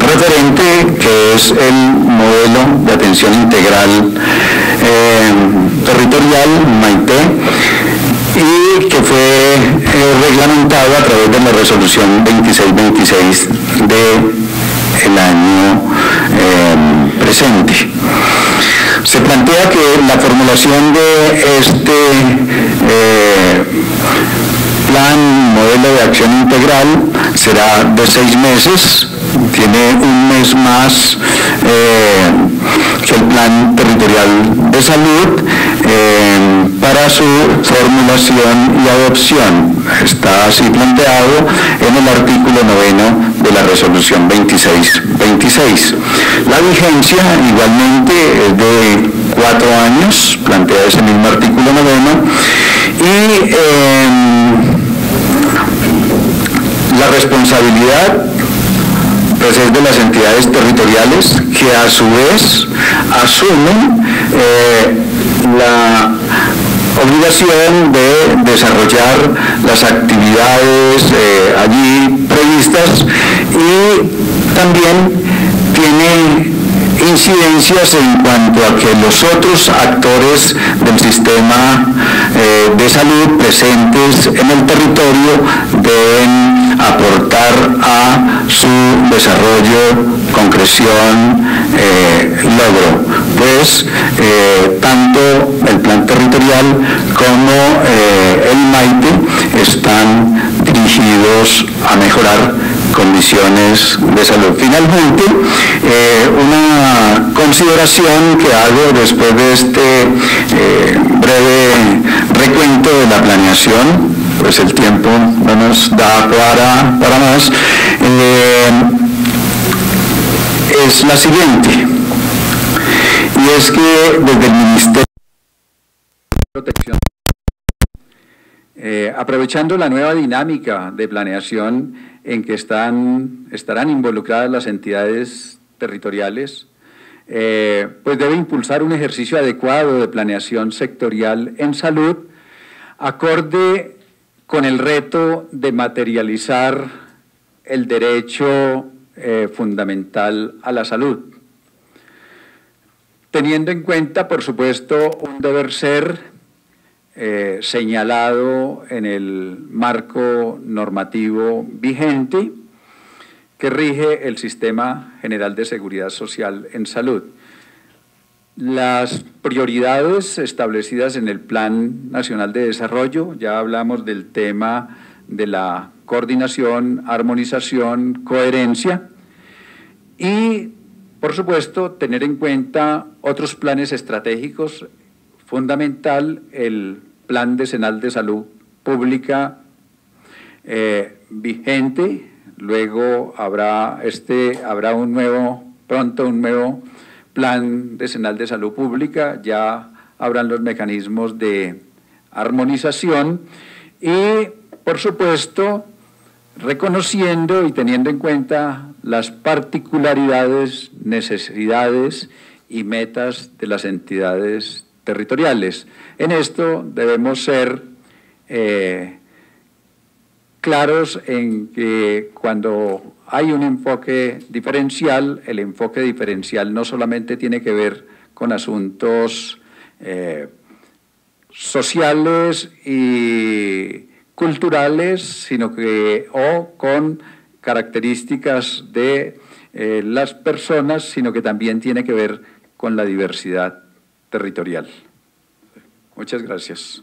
referente que es el modelo de atención integral territorial, MAITE, y que fue eh, reglamentado a través de la resolución 2626 del año em, presente. Se plantea que la formulación de este eh, plan, modelo de acción integral, será de seis meses, tiene un mes más eh, que el plan territorial de salud para su formulación y adopción. Está así planteado en el artículo noveno de la resolución 2626. La vigencia igualmente es de cuatro años, plantea ese mismo artículo noveno, y em, la responsabilidad pues es de las entidades territoriales que a su vez asumen eh, la obligación de desarrollar las actividades eh, allí previstas y también tiene incidencias en cuanto a que los otros actores del sistema eh, de salud presentes en el territorio deben aportar a su desarrollo, concreción, eh, logro. Pues eh, tanto el plan territorial como el MAITE están dirigidos a mejorar condiciones de salud. Finalmente, eh, una consideración que hago después de este eh, breve recuento de la planeación, pues el tiempo no nos da para, para más, eh, es la siguiente, y es que desde el Ministerio de Protección aprovechando la nueva dinámica de planeación en que están, estarán involucradas las entidades territoriales, eh, pues debe impulsar un ejercicio adecuado de planeación sectorial en salud, acorde con el reto de materializar el derecho eh, fundamental a la salud, teniendo en cuenta, por supuesto, un deber ser eh, señalado en el marco normativo vigente que rige el Sistema General de Seguridad Social en Salud. Las prioridades establecidas en el Plan Nacional de Desarrollo, ya hablamos del tema de la coordinación, armonización, coherencia y, por supuesto, tener en cuenta otros planes estratégicos fundamental el Plan Decenal de Salud Pública eh, vigente, luego habrá, este, habrá un nuevo, pronto un nuevo Plan Decenal de Salud Pública, ya habrán los mecanismos de armonización. Y, por supuesto, reconociendo y teniendo en cuenta las particularidades, necesidades y metas de las entidades territoriales. En esto debemos ser eh, claros en que cuando hay un enfoque diferencial, el enfoque diferencial no solamente tiene que ver con asuntos eh, sociales y culturales, sino que o con características de eh, las personas, sino que también tiene que ver con la diversidad territorial. Muchas gracias.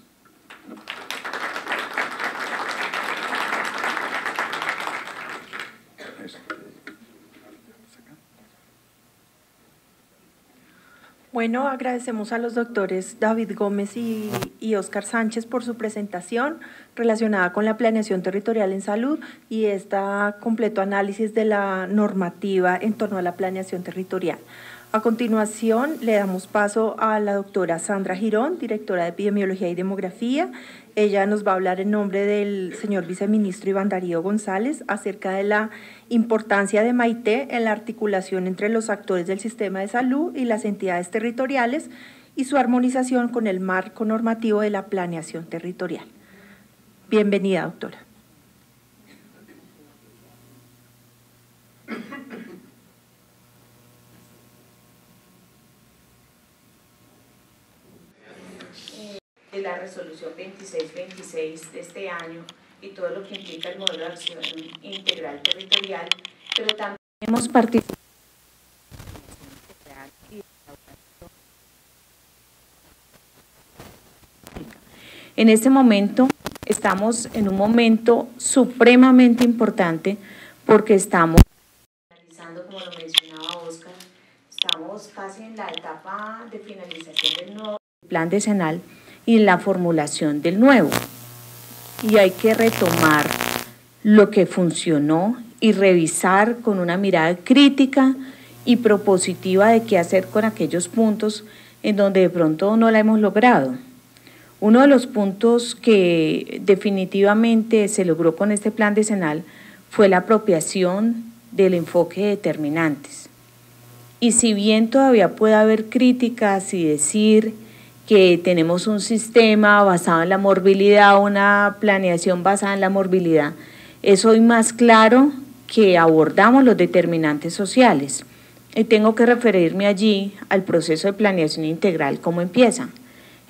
Bueno, agradecemos a los doctores David Gómez y, y, Oscar Sánchez por su presentación relacionada con la planeación territorial en salud y este completo análisis de la normativa en torno a la planeación territorial. A continuación, le damos paso a la doctora Sandra Girón, directora de Epidemiología y Demografía. Ella nos va a hablar en nombre del señor viceministro Iván Darío González acerca de la importancia de Maite en la articulación entre los actores del sistema de salud y las entidades territoriales y su armonización con el marco normativo de la planeación territorial. Bienvenida, doctora. La resolución 2626 de este año y todo lo que implica el modelo de acción integral territorial, pero también hemos participado En este momento estamos en un momento supremamente importante porque estamos finalizando, como lo mencionaba Oscar, estamos casi en la etapa de finalización del nuevo plan decenal y la formulación del nuevo. Y hay que retomar lo que funcionó y revisar con una mirada crítica y propositiva de qué hacer con aquellos puntos en donde de pronto no la hemos logrado. Uno de los puntos que definitivamente se logró con este plan decenal fue la apropiación del enfoque de determinantes. Y si bien todavía puede haber críticas y decir que tenemos un sistema basado en la morbilidad, una planeación basada en la morbilidad, es hoy más claro que abordamos los determinantes sociales. Y tengo que referirme allí al proceso de planeación integral, cómo empieza.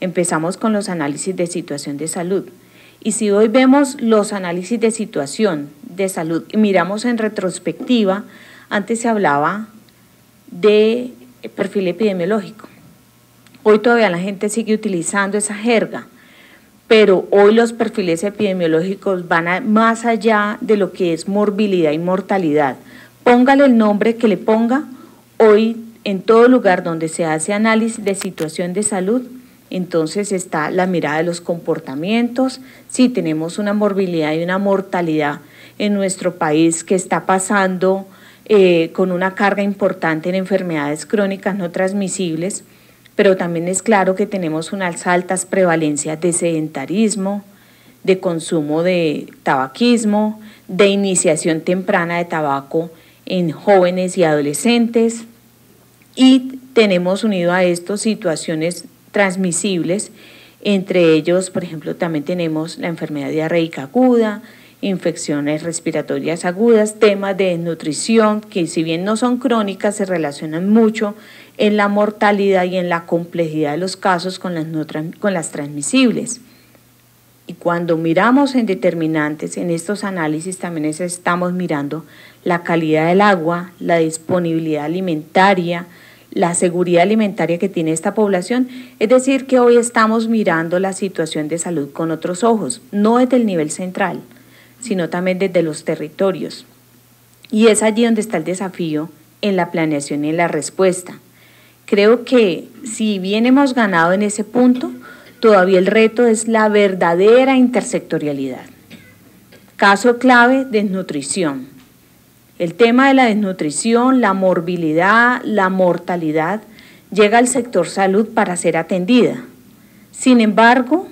Empezamos con los análisis de situación de salud. Y si hoy vemos los análisis de situación de salud y miramos en retrospectiva, antes se hablaba de perfil epidemiológico. Hoy todavía la gente sigue utilizando esa jerga, pero hoy los perfiles epidemiológicos van más allá de lo que es morbilidad y mortalidad. Póngale el nombre que le ponga, hoy en todo lugar donde se hace análisis de situación de salud, entonces está la mirada de los comportamientos, si tenemos una morbilidad y una mortalidad en nuestro país que está pasando eh, con una carga importante en enfermedades crónicas no transmisibles, pero también es claro que tenemos unas altas prevalencias de sedentarismo, de consumo de tabaquismo, de iniciación temprana de tabaco en jóvenes y adolescentes. Y tenemos unido a esto situaciones transmisibles, entre ellos, por ejemplo, también tenemos la enfermedad diarreica aguda, infecciones respiratorias agudas, temas de nutrición que si bien no son crónicas se relacionan mucho en la mortalidad y en la complejidad de los casos con las, con las transmisibles. Y cuando miramos en determinantes, en estos análisis también estamos mirando la calidad del agua, la disponibilidad alimentaria, la seguridad alimentaria que tiene esta población. Es decir, que hoy estamos mirando la situación de salud con otros ojos, no desde el nivel central, sino también desde los territorios. Y es allí donde está el desafío en la planeación y en la respuesta Creo que si bien hemos ganado en ese punto, todavía el reto es la verdadera intersectorialidad. Caso clave, desnutrición. El tema de la desnutrición, la morbilidad, la mortalidad, llega al sector salud para ser atendida. Sin embargo,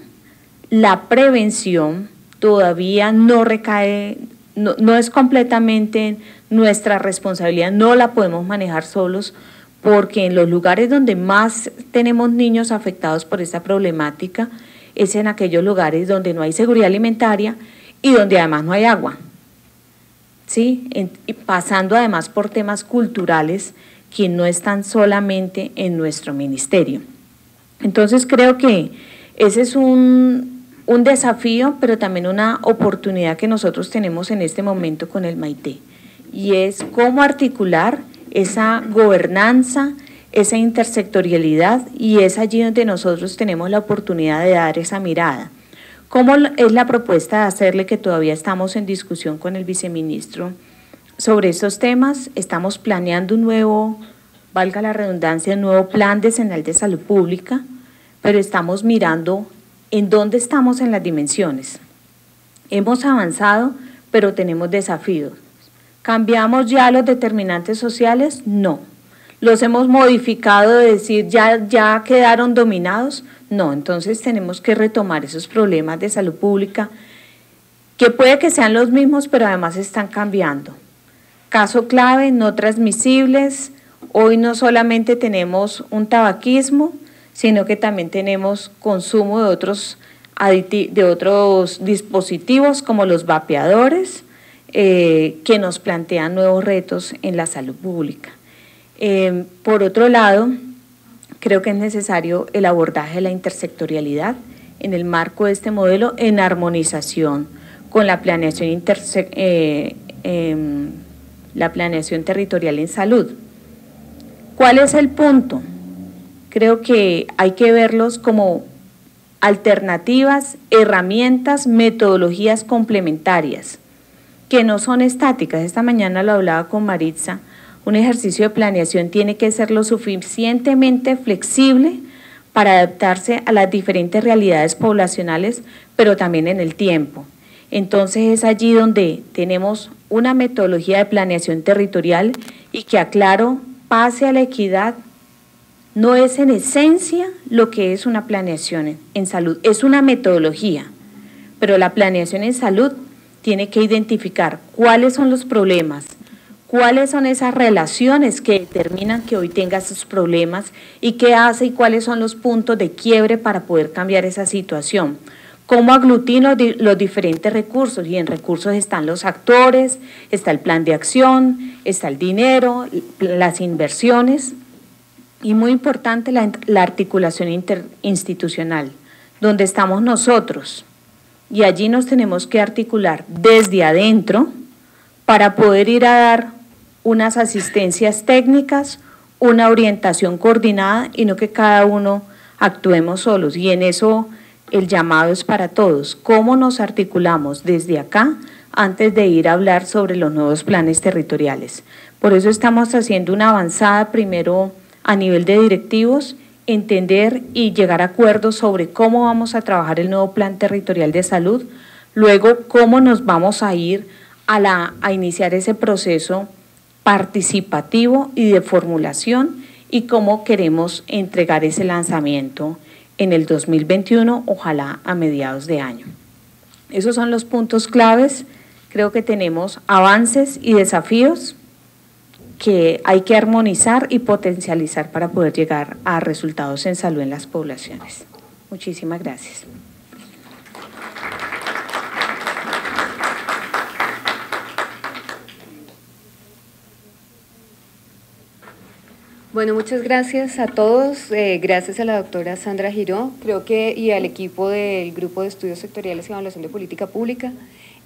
la prevención todavía no recae, no, es completamente nuestra responsabilidad, no la podemos manejar solos porque en los lugares donde más tenemos niños afectados por esta problemática es en aquellos lugares donde no hay seguridad alimentaria y donde además no hay agua. ¿Sí? pasando además por temas culturales que no están solamente en nuestro ministerio. Entonces creo que ese es un, un desafío, pero también una oportunidad que nosotros tenemos en este momento con el Maite, y es cómo articular esa gobernanza, esa intersectorialidad y es allí donde nosotros tenemos la oportunidad de dar esa mirada. ¿Cómo es la propuesta de hacerle que todavía estamos en discusión con el viceministro sobre estos temas? Estamos planeando un nuevo, valga la redundancia, un nuevo plan decenal de salud pública, pero estamos mirando en dónde estamos en las dimensiones. Hemos avanzado, pero tenemos desafíos. ¿Cambiamos ya los determinantes sociales? No. ¿Los hemos modificado de decir ya, ya quedaron dominados? No, entonces tenemos que retomar esos problemas de salud pública que puede que sean los mismos, pero además están cambiando. Caso clave, no transmisibles. Hoy no solamente tenemos un tabaquismo, sino que también tenemos consumo de otros, de otros dispositivos como los vapeadores, eh, que nos plantean nuevos retos en la salud pública. Eh, por otro lado, creo que es necesario el abordaje de la intersectorialidad en el marco de este modelo en armonización con la planeación, eh, em, la planeación territorial en salud. ¿Cuál es el punto? Creo que hay que verlos como alternativas, herramientas, metodologías complementarias que no son estáticas. Esta mañana lo hablaba con Maritza. Un ejercicio de planeación tiene que ser lo suficientemente flexible para adaptarse a las diferentes realidades poblacionales, pero también en el tiempo. Entonces es allí donde tenemos una metodología de planeación territorial y que aclaro, pase a la equidad, no es en esencia lo que es una planeación en salud, es una metodología, pero la planeación en salud tiene que identificar cuáles son los problemas, cuáles son esas relaciones que determinan que hoy tenga esos problemas y qué hace y cuáles son los puntos de quiebre para poder cambiar esa situación. Cómo aglutino los diferentes recursos y en recursos están los actores, está el plan de acción, está el dinero, las inversiones y muy importante la, la articulación interinstitucional, donde estamos nosotros, y allí nos tenemos que articular desde adentro para poder ir a dar unas asistencias técnicas, una orientación coordinada y no que cada uno actuemos solos. Y en eso el llamado es para todos. ¿Cómo nos articulamos desde acá antes de ir a hablar sobre los nuevos planes territoriales? Por eso estamos haciendo una avanzada primero a nivel de directivos entender y llegar a acuerdos sobre cómo vamos a trabajar el nuevo plan territorial de salud, luego cómo nos vamos a ir a, la, iniciar ese proceso participativo y de formulación y cómo queremos entregar ese lanzamiento en el 2021, ojalá a mediados de año. Esos son los puntos claves. Creo que tenemos avances y desafíos que hay que armonizar y potencializar para poder llegar a resultados en salud en las poblaciones. Muchísimas gracias. Bueno, muchas gracias a todos. Eh, gracias a la doctora Sandra Giró, creo que y al equipo del Grupo de Estudios Sectoriales y Evaluación de Política Pública.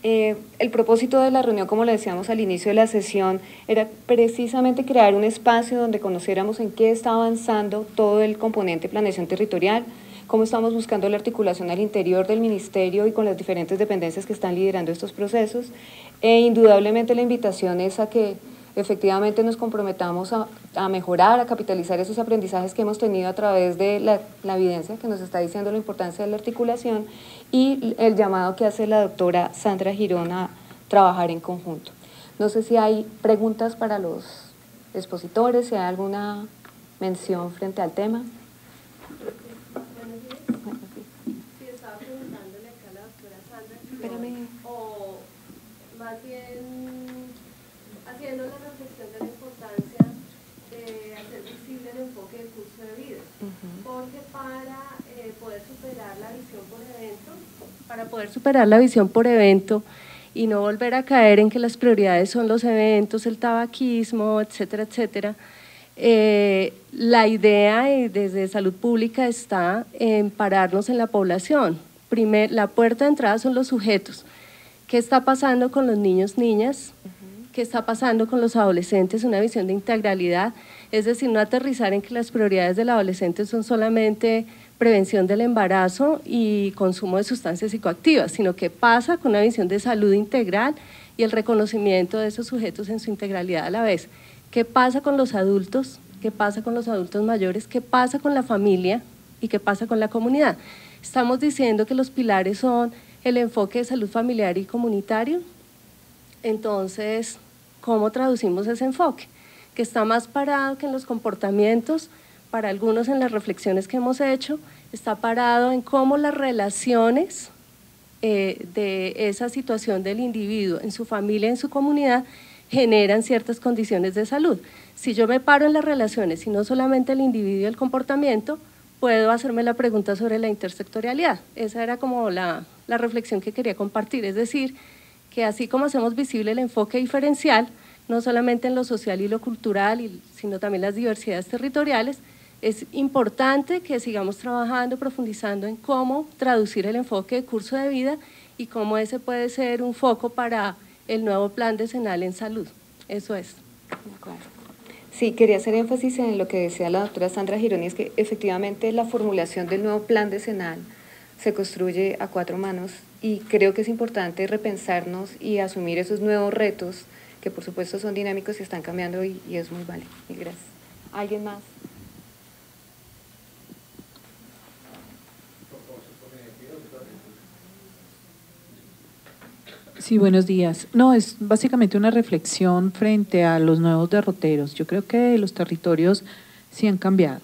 Eh, el propósito de la reunión, como le decíamos al inicio de la sesión, era precisamente crear un espacio donde conociéramos en qué está avanzando todo el componente planeación territorial, cómo estamos buscando la articulación al interior del ministerio y con las diferentes dependencias que están liderando estos procesos. E indudablemente la invitación es a que efectivamente nos comprometamos a, mejorar, a capitalizar esos aprendizajes que hemos tenido a través de la, la, evidencia que nos está diciendo la importancia de la articulación y el llamado que hace la doctora Sandra Girón a trabajar en conjunto. No sé si hay preguntas para los expositores, si hay alguna mención frente al tema. Para poder superar la visión por evento y no volver a caer en que las prioridades son los eventos, el tabaquismo, etcétera, etcétera. Eh, la idea desde salud pública está en pararnos en la población. Primer, la puerta de entrada son los sujetos. ¿Qué está pasando con los niños, niñas? ¿Qué está pasando con los adolescentes? Una visión de integralidad, es decir, no aterrizar en que las prioridades del adolescente son solamente prevención del embarazo y consumo de sustancias psicoactivas, sino que pasa con una visión de salud integral y el reconocimiento de esos sujetos en su integralidad a la vez. ¿Qué pasa con los adultos? ¿Qué pasa con los adultos mayores? ¿Qué pasa con la familia? ¿Y qué pasa con la comunidad? Estamos diciendo que los pilares son el enfoque de salud familiar y comunitario. Entonces, ¿cómo traducimos ese enfoque? Que está más parado que en los comportamientos, para algunos en las reflexiones que hemos hecho, está parado en cómo las relaciones eh, de esa situación del individuo en su familia, en su comunidad, generan ciertas condiciones de salud. Si yo me paro en las relaciones y no solamente el individuo y el comportamiento, puedo hacerme la pregunta sobre la intersectorialidad. Esa era como la, la reflexión que quería compartir, es decir, que así como hacemos visible el enfoque diferencial, no solamente en lo social y lo cultural, sino también las diversidades territoriales, es importante que sigamos trabajando, profundizando en cómo traducir el enfoque de curso de vida y cómo ese puede ser un foco para el nuevo plan decenal en salud. Eso es. Sí, quería hacer énfasis en lo que decía la doctora Sandra Gironi, es que efectivamente la formulación del nuevo plan decenal se construye a cuatro manos y creo que es importante repensarnos y asumir esos nuevos retos que por supuesto son dinámicos y están cambiando y, y es muy vale. gracias. ¿Alguien más? Sí, buenos días. No, es básicamente una reflexión frente a los nuevos derroteros. Yo creo que los territorios sí han cambiado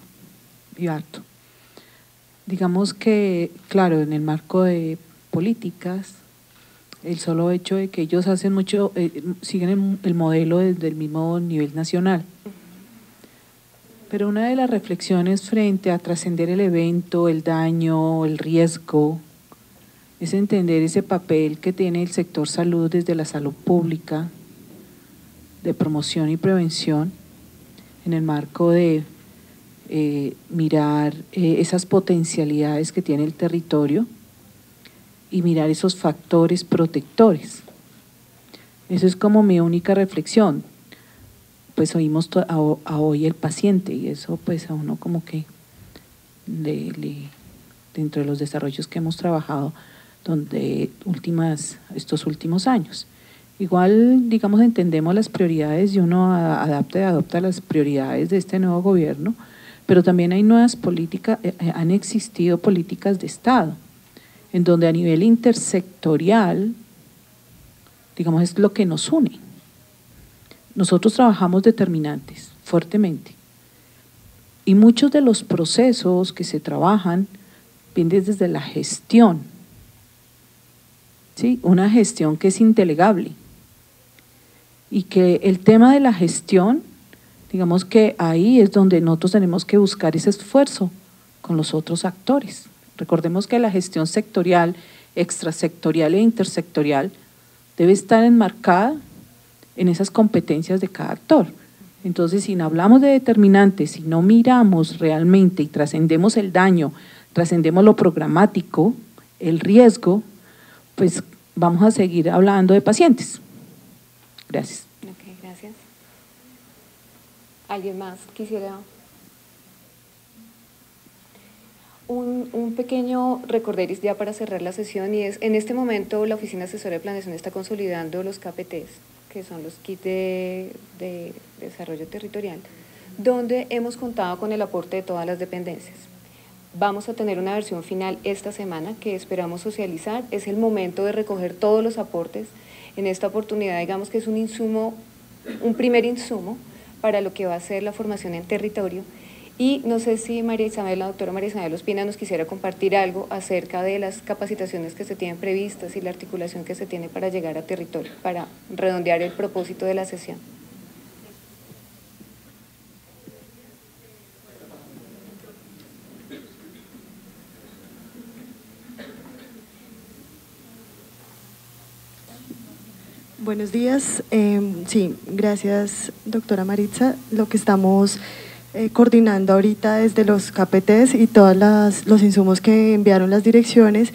y harto. Digamos que, claro, en el marco de políticas, el solo hecho de que ellos hacen mucho, eh, siguen el modelo desde el mismo nivel nacional. Pero una de las reflexiones frente a trascender el evento, el daño, el riesgo, es entender ese papel que tiene el sector salud desde la salud pública, de promoción y prevención, en el marco de eh, mirar eh, esas potencialidades que tiene el territorio y mirar esos factores protectores. Eso es como mi única reflexión. Pues oímos a, hoy el paciente y eso pues a uno como que dentro de los desarrollos que hemos trabajado, donde últimas, estos últimos años. Igual, digamos, entendemos las prioridades y uno adapta y adopta las prioridades de este nuevo gobierno, pero también hay nuevas políticas, eh, eh, han existido políticas de Estado, en donde a nivel intersectorial, digamos, es lo que nos une. Nosotros trabajamos determinantes, fuertemente, y muchos de los procesos que se trabajan vienen desde la gestión, ¿sí? una gestión que es intelegable y que el tema de la gestión, digamos que ahí es donde nosotros tenemos que buscar ese esfuerzo con los otros actores. Recordemos que la gestión sectorial, extrasectorial e intersectorial debe estar enmarcada en esas competencias de cada actor. Entonces, si no hablamos de determinantes, si no miramos realmente y trascendemos el daño, trascendemos lo programático, el riesgo, pues vamos a seguir hablando de pacientes. Gracias. ¿Alguien más quisiera? Un, un, pequeño recorderis ya para cerrar la sesión y es, en este momento la Oficina Asesora de Planeación está consolidando los KPTs, que son los kits de, de desarrollo territorial, donde hemos contado con el aporte de todas las dependencias. Vamos a tener una versión final esta semana que esperamos socializar. Es el momento de recoger todos los aportes. En esta oportunidad, digamos que es un insumo, un primer insumo para lo que va a ser la formación en territorio. Y no sé si María Isabel, la doctora María Isabel Ospina nos quisiera compartir algo acerca de las capacitaciones que se tienen previstas y la articulación que se tiene para llegar a territorio, para redondear el propósito de la sesión. Buenos días. Em, sí, gracias, doctora Maritza. Lo que estamos eh, coordinando ahorita desde los KPTs y todos los insumos que enviaron las direcciones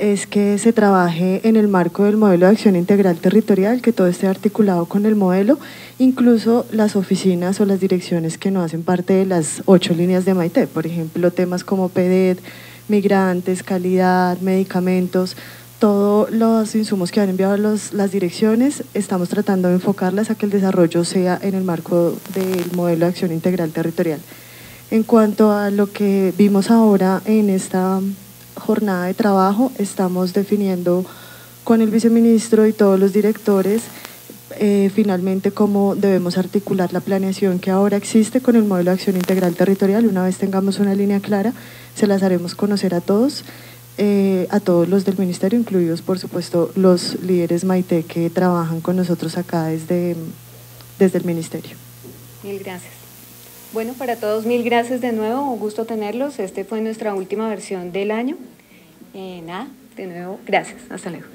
es que se trabaje en el marco del modelo de acción integral territorial, que todo esté articulado con el modelo, incluso las oficinas o las direcciones que no hacen parte de las ocho líneas de Maite, por ejemplo, temas como PEDET, migrantes, calidad, medicamentos, todos los insumos que han enviado las direcciones, estamos tratando de enfocarlas a que el desarrollo sea en el marco del modelo de acción integral territorial. En cuanto a lo que vimos ahora en esta jornada de trabajo, estamos definiendo con el viceministro y todos los directores eh, finalmente cómo debemos articular la planeación que ahora existe con el modelo de acción integral territorial. Una vez tengamos una línea clara, se las haremos conocer a todos. Eh, a todos los del ministerio, incluidos por supuesto los líderes Maite que trabajan con nosotros acá desde, desde el ministerio. Mil gracias. Bueno, para todos, mil gracias de nuevo, un gusto tenerlos. Este fue nuestra última versión del año. Eh, nada, de nuevo, gracias. Hasta luego.